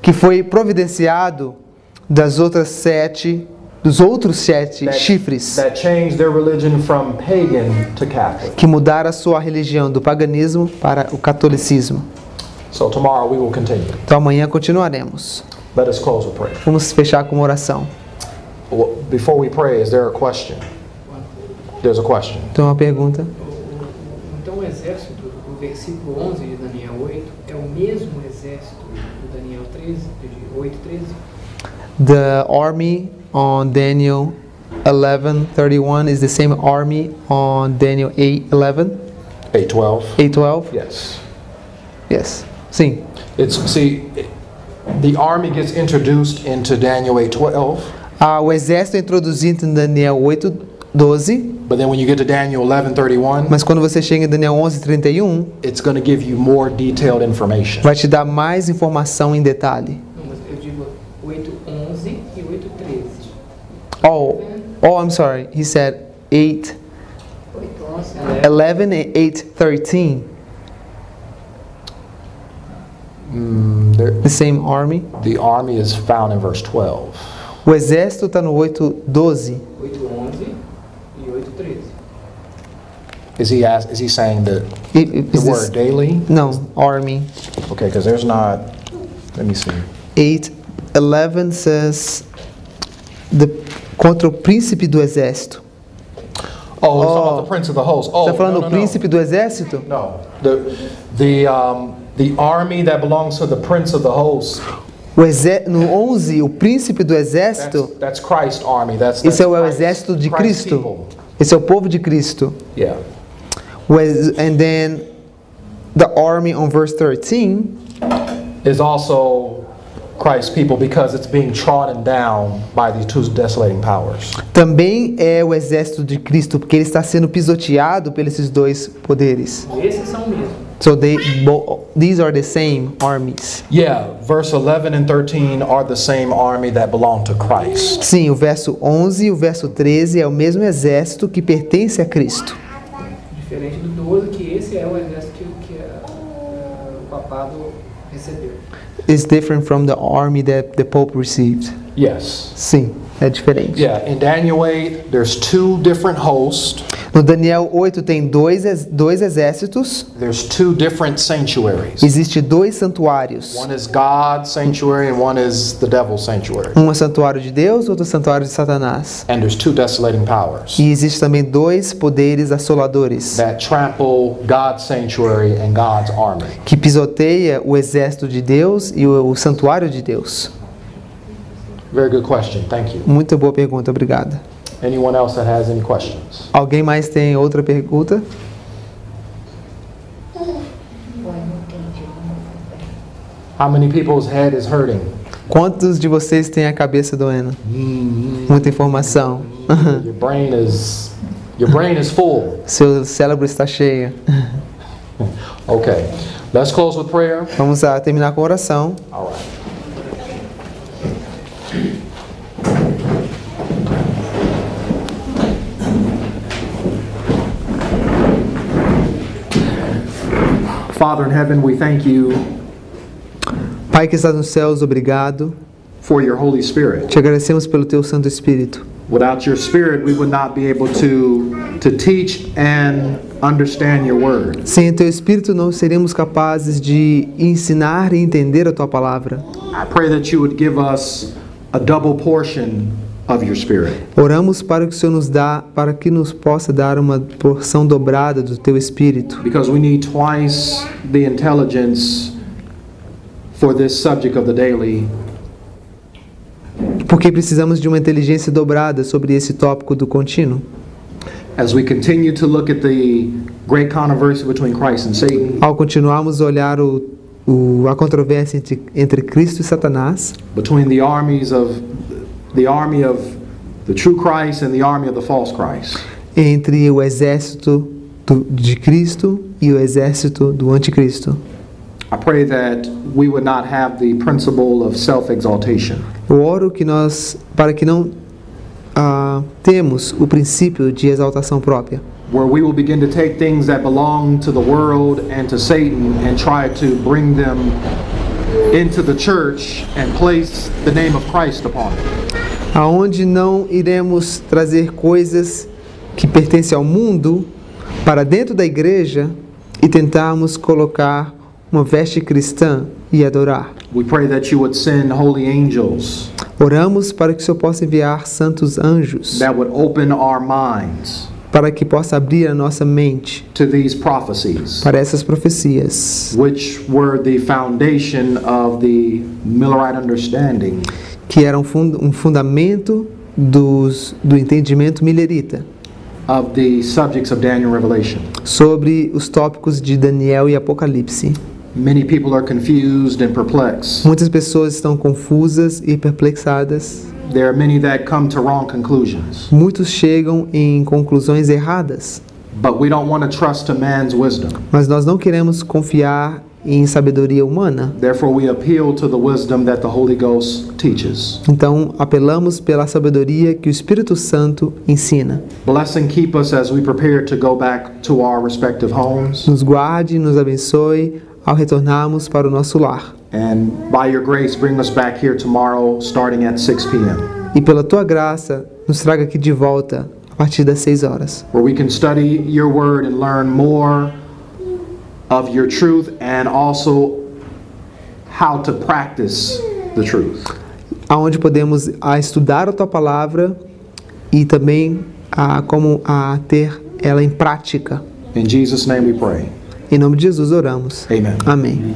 que foi providenciado das outras sete, dos outros sete That, chifres that changed their religion from pagan to Catholic. que mudaram a sua religião do paganismo para o catolicismo. So tomorrow we will continue. Então amanhã continuaremos. Let us close with prayer. Vamos fechar com uma oração. Well, Before we pray, is there a question? There's a question. Então uma pergunta. Então o exército, o versículo 11 de Daniel 8, é o mesmo exército do Daniel 13, de 8, 13? The army on Daniel 11:31 is the same army on Daniel 8:11, 812? 8:12. Yes. Yes. Sim. It's, see, the army gets introduced into Daniel 812, Ah, o exército é introduzido em Daniel 8:12, but then when you get to Daniel 1131, mas quando você chega em Daniel 11:31, it's going to give you more detailed information. vai te dar mais informação em detalhe. Oh, oh, I'm sorry. He said 8 11, 11 and 8:13, Mm, the same army. the army is found in verse 12. O exército está no 8:12. 8, 11 e 8, 13. Is he ask, is he saying that I- i- the is this- word daily? No, army. Okay, because there's not. Let me see. 8, 11 says the, contra o príncipe do exército. Oh, Oh. about the prince of the host. Oh, Está falando do príncipe do exército? No, the the um, the army that belongs to the prince of the host. O no 11, o príncipe do That's, exército, that's Christ's army. That's, that's esse é o exército de Cristo. people. Esse é o povo de Cristo. Yeah. And then the army on verse 13 Is also Christ's people because it's being trodden down by these two desolating powers. também é o exército de Cristo, porque ele está sendo pisoteado pelos esses dois poderes. Esses são o mesmo. So they these are the same armies. Yeah, verse 11 and 13 are the same army that belong to Christ. Sim, o verso 11 e o verso 13 é o mesmo exército que pertence a Cristo. Diferente do 12, que esse é o exército It's different from the army that the Pope received. Yes. Sim, é diferente. Yeah, in Daniel 8, there's two different hosts, No Daniel 8 tem dois, dois exércitos, there's two different sanctuaries. existe dois santuários. One is God's sanctuary and one is the devil's sanctuary. Um é santuário de Deus, outro é santuário de Satanás. And there's two desolating powers E existe também dois poderes assoladores that trample God's sanctuary and God's army. que pisoteia o exército de Deus e o, o santuário de Deus. Very good question. Thank you. Muito boa pergunta, obrigada. Anyone else that has any questions? Alguém mais tem outra pergunta? How many people's head is hurting? Quantos de vocês têm a cabeça doendo? Muita informação. [LAUGHS] Your brain is your brain is full. Seu cérebro está cheio. [LAUGHS] Okay. Let's close with prayer. Vamos a terminar com oração. All right. Father in heaven, we thank you Pai que está nos céus, obrigado. for your Holy Spirit. Te agradecemos pelo teu Santo Espírito. Without your Spirit, we would not be able to, to teach and understand your word. Sem teu Espírito não seríamos capazes de ensinar e entender a tua palavra. I pray that you would give us a double portion of your Spirit. Oramos para que o Senhor nos dá, para que nos possa dar uma porção dobrada do teu Espírito, Because we need twice the intelligence for this subject of the daily porque precisamos de uma inteligência dobrada sobre esse tópico do contínuo. as we continue to look at the great controversy between Christ and Satan, Ao continuarmos a olhar o, o, a controvérsia entre, entre Cristo e Satanás, between the armies of the army of the true Christ and the army of the false Christ. entre o exército do, de Cristo e o exército do anticristo. I pray that we would not have the principle of self-exaltation. Eu oro que nós, para que não ah, temos o princípio de exaltação própria, where we will begin to take things that belong to the world and to Satan and try to bring them into the church and place the name of Christ upon it. Aonde não iremos trazer coisas que pertencem ao mundo para dentro da igreja e tentarmos colocar uma veste cristã e adorar. We pray that you would send holy angels Oramos para que o Senhor possa enviar santos anjos that would open our minds para que possa abrir a nossa mente to these prophecies, para essas profecias which were the foundation of the Millerite understanding que eram fun- um fundamento dos, do entendimento milerita of the subjects of Daniel Revelation. sobre os tópicos de Daniel e Apocalipse. Many people are confused and perplexed. Muitas pessoas estão confusas e perplexadas. There are many that come to wrong conclusions. Muitos chegam em conclusões erradas, But we don't want to trust to man's wisdom. mas nós não queremos confiar em sabedoria humana. Therefore, we appeal to the wisdom that the Holy Ghost teaches. Então, apelamos pela sabedoria que o Espírito Santo ensina. Bless and keep us as we prepare to go back to our respective homes. Nos guarde, nos abençoe ao retornarmos para o nosso lar. And by your grace, bring us back here tomorrow starting at 6 p.m., E pela tua graça, nos traga aqui de volta a partir das seis horas, where we can study your word and learn more of your truth and also how to practice the truth. aonde podemos a estudar a tua palavra e também a como a ter ela em prática. In Jesus' name we pray. Em nome de Jesus oramos. Amen. Amém.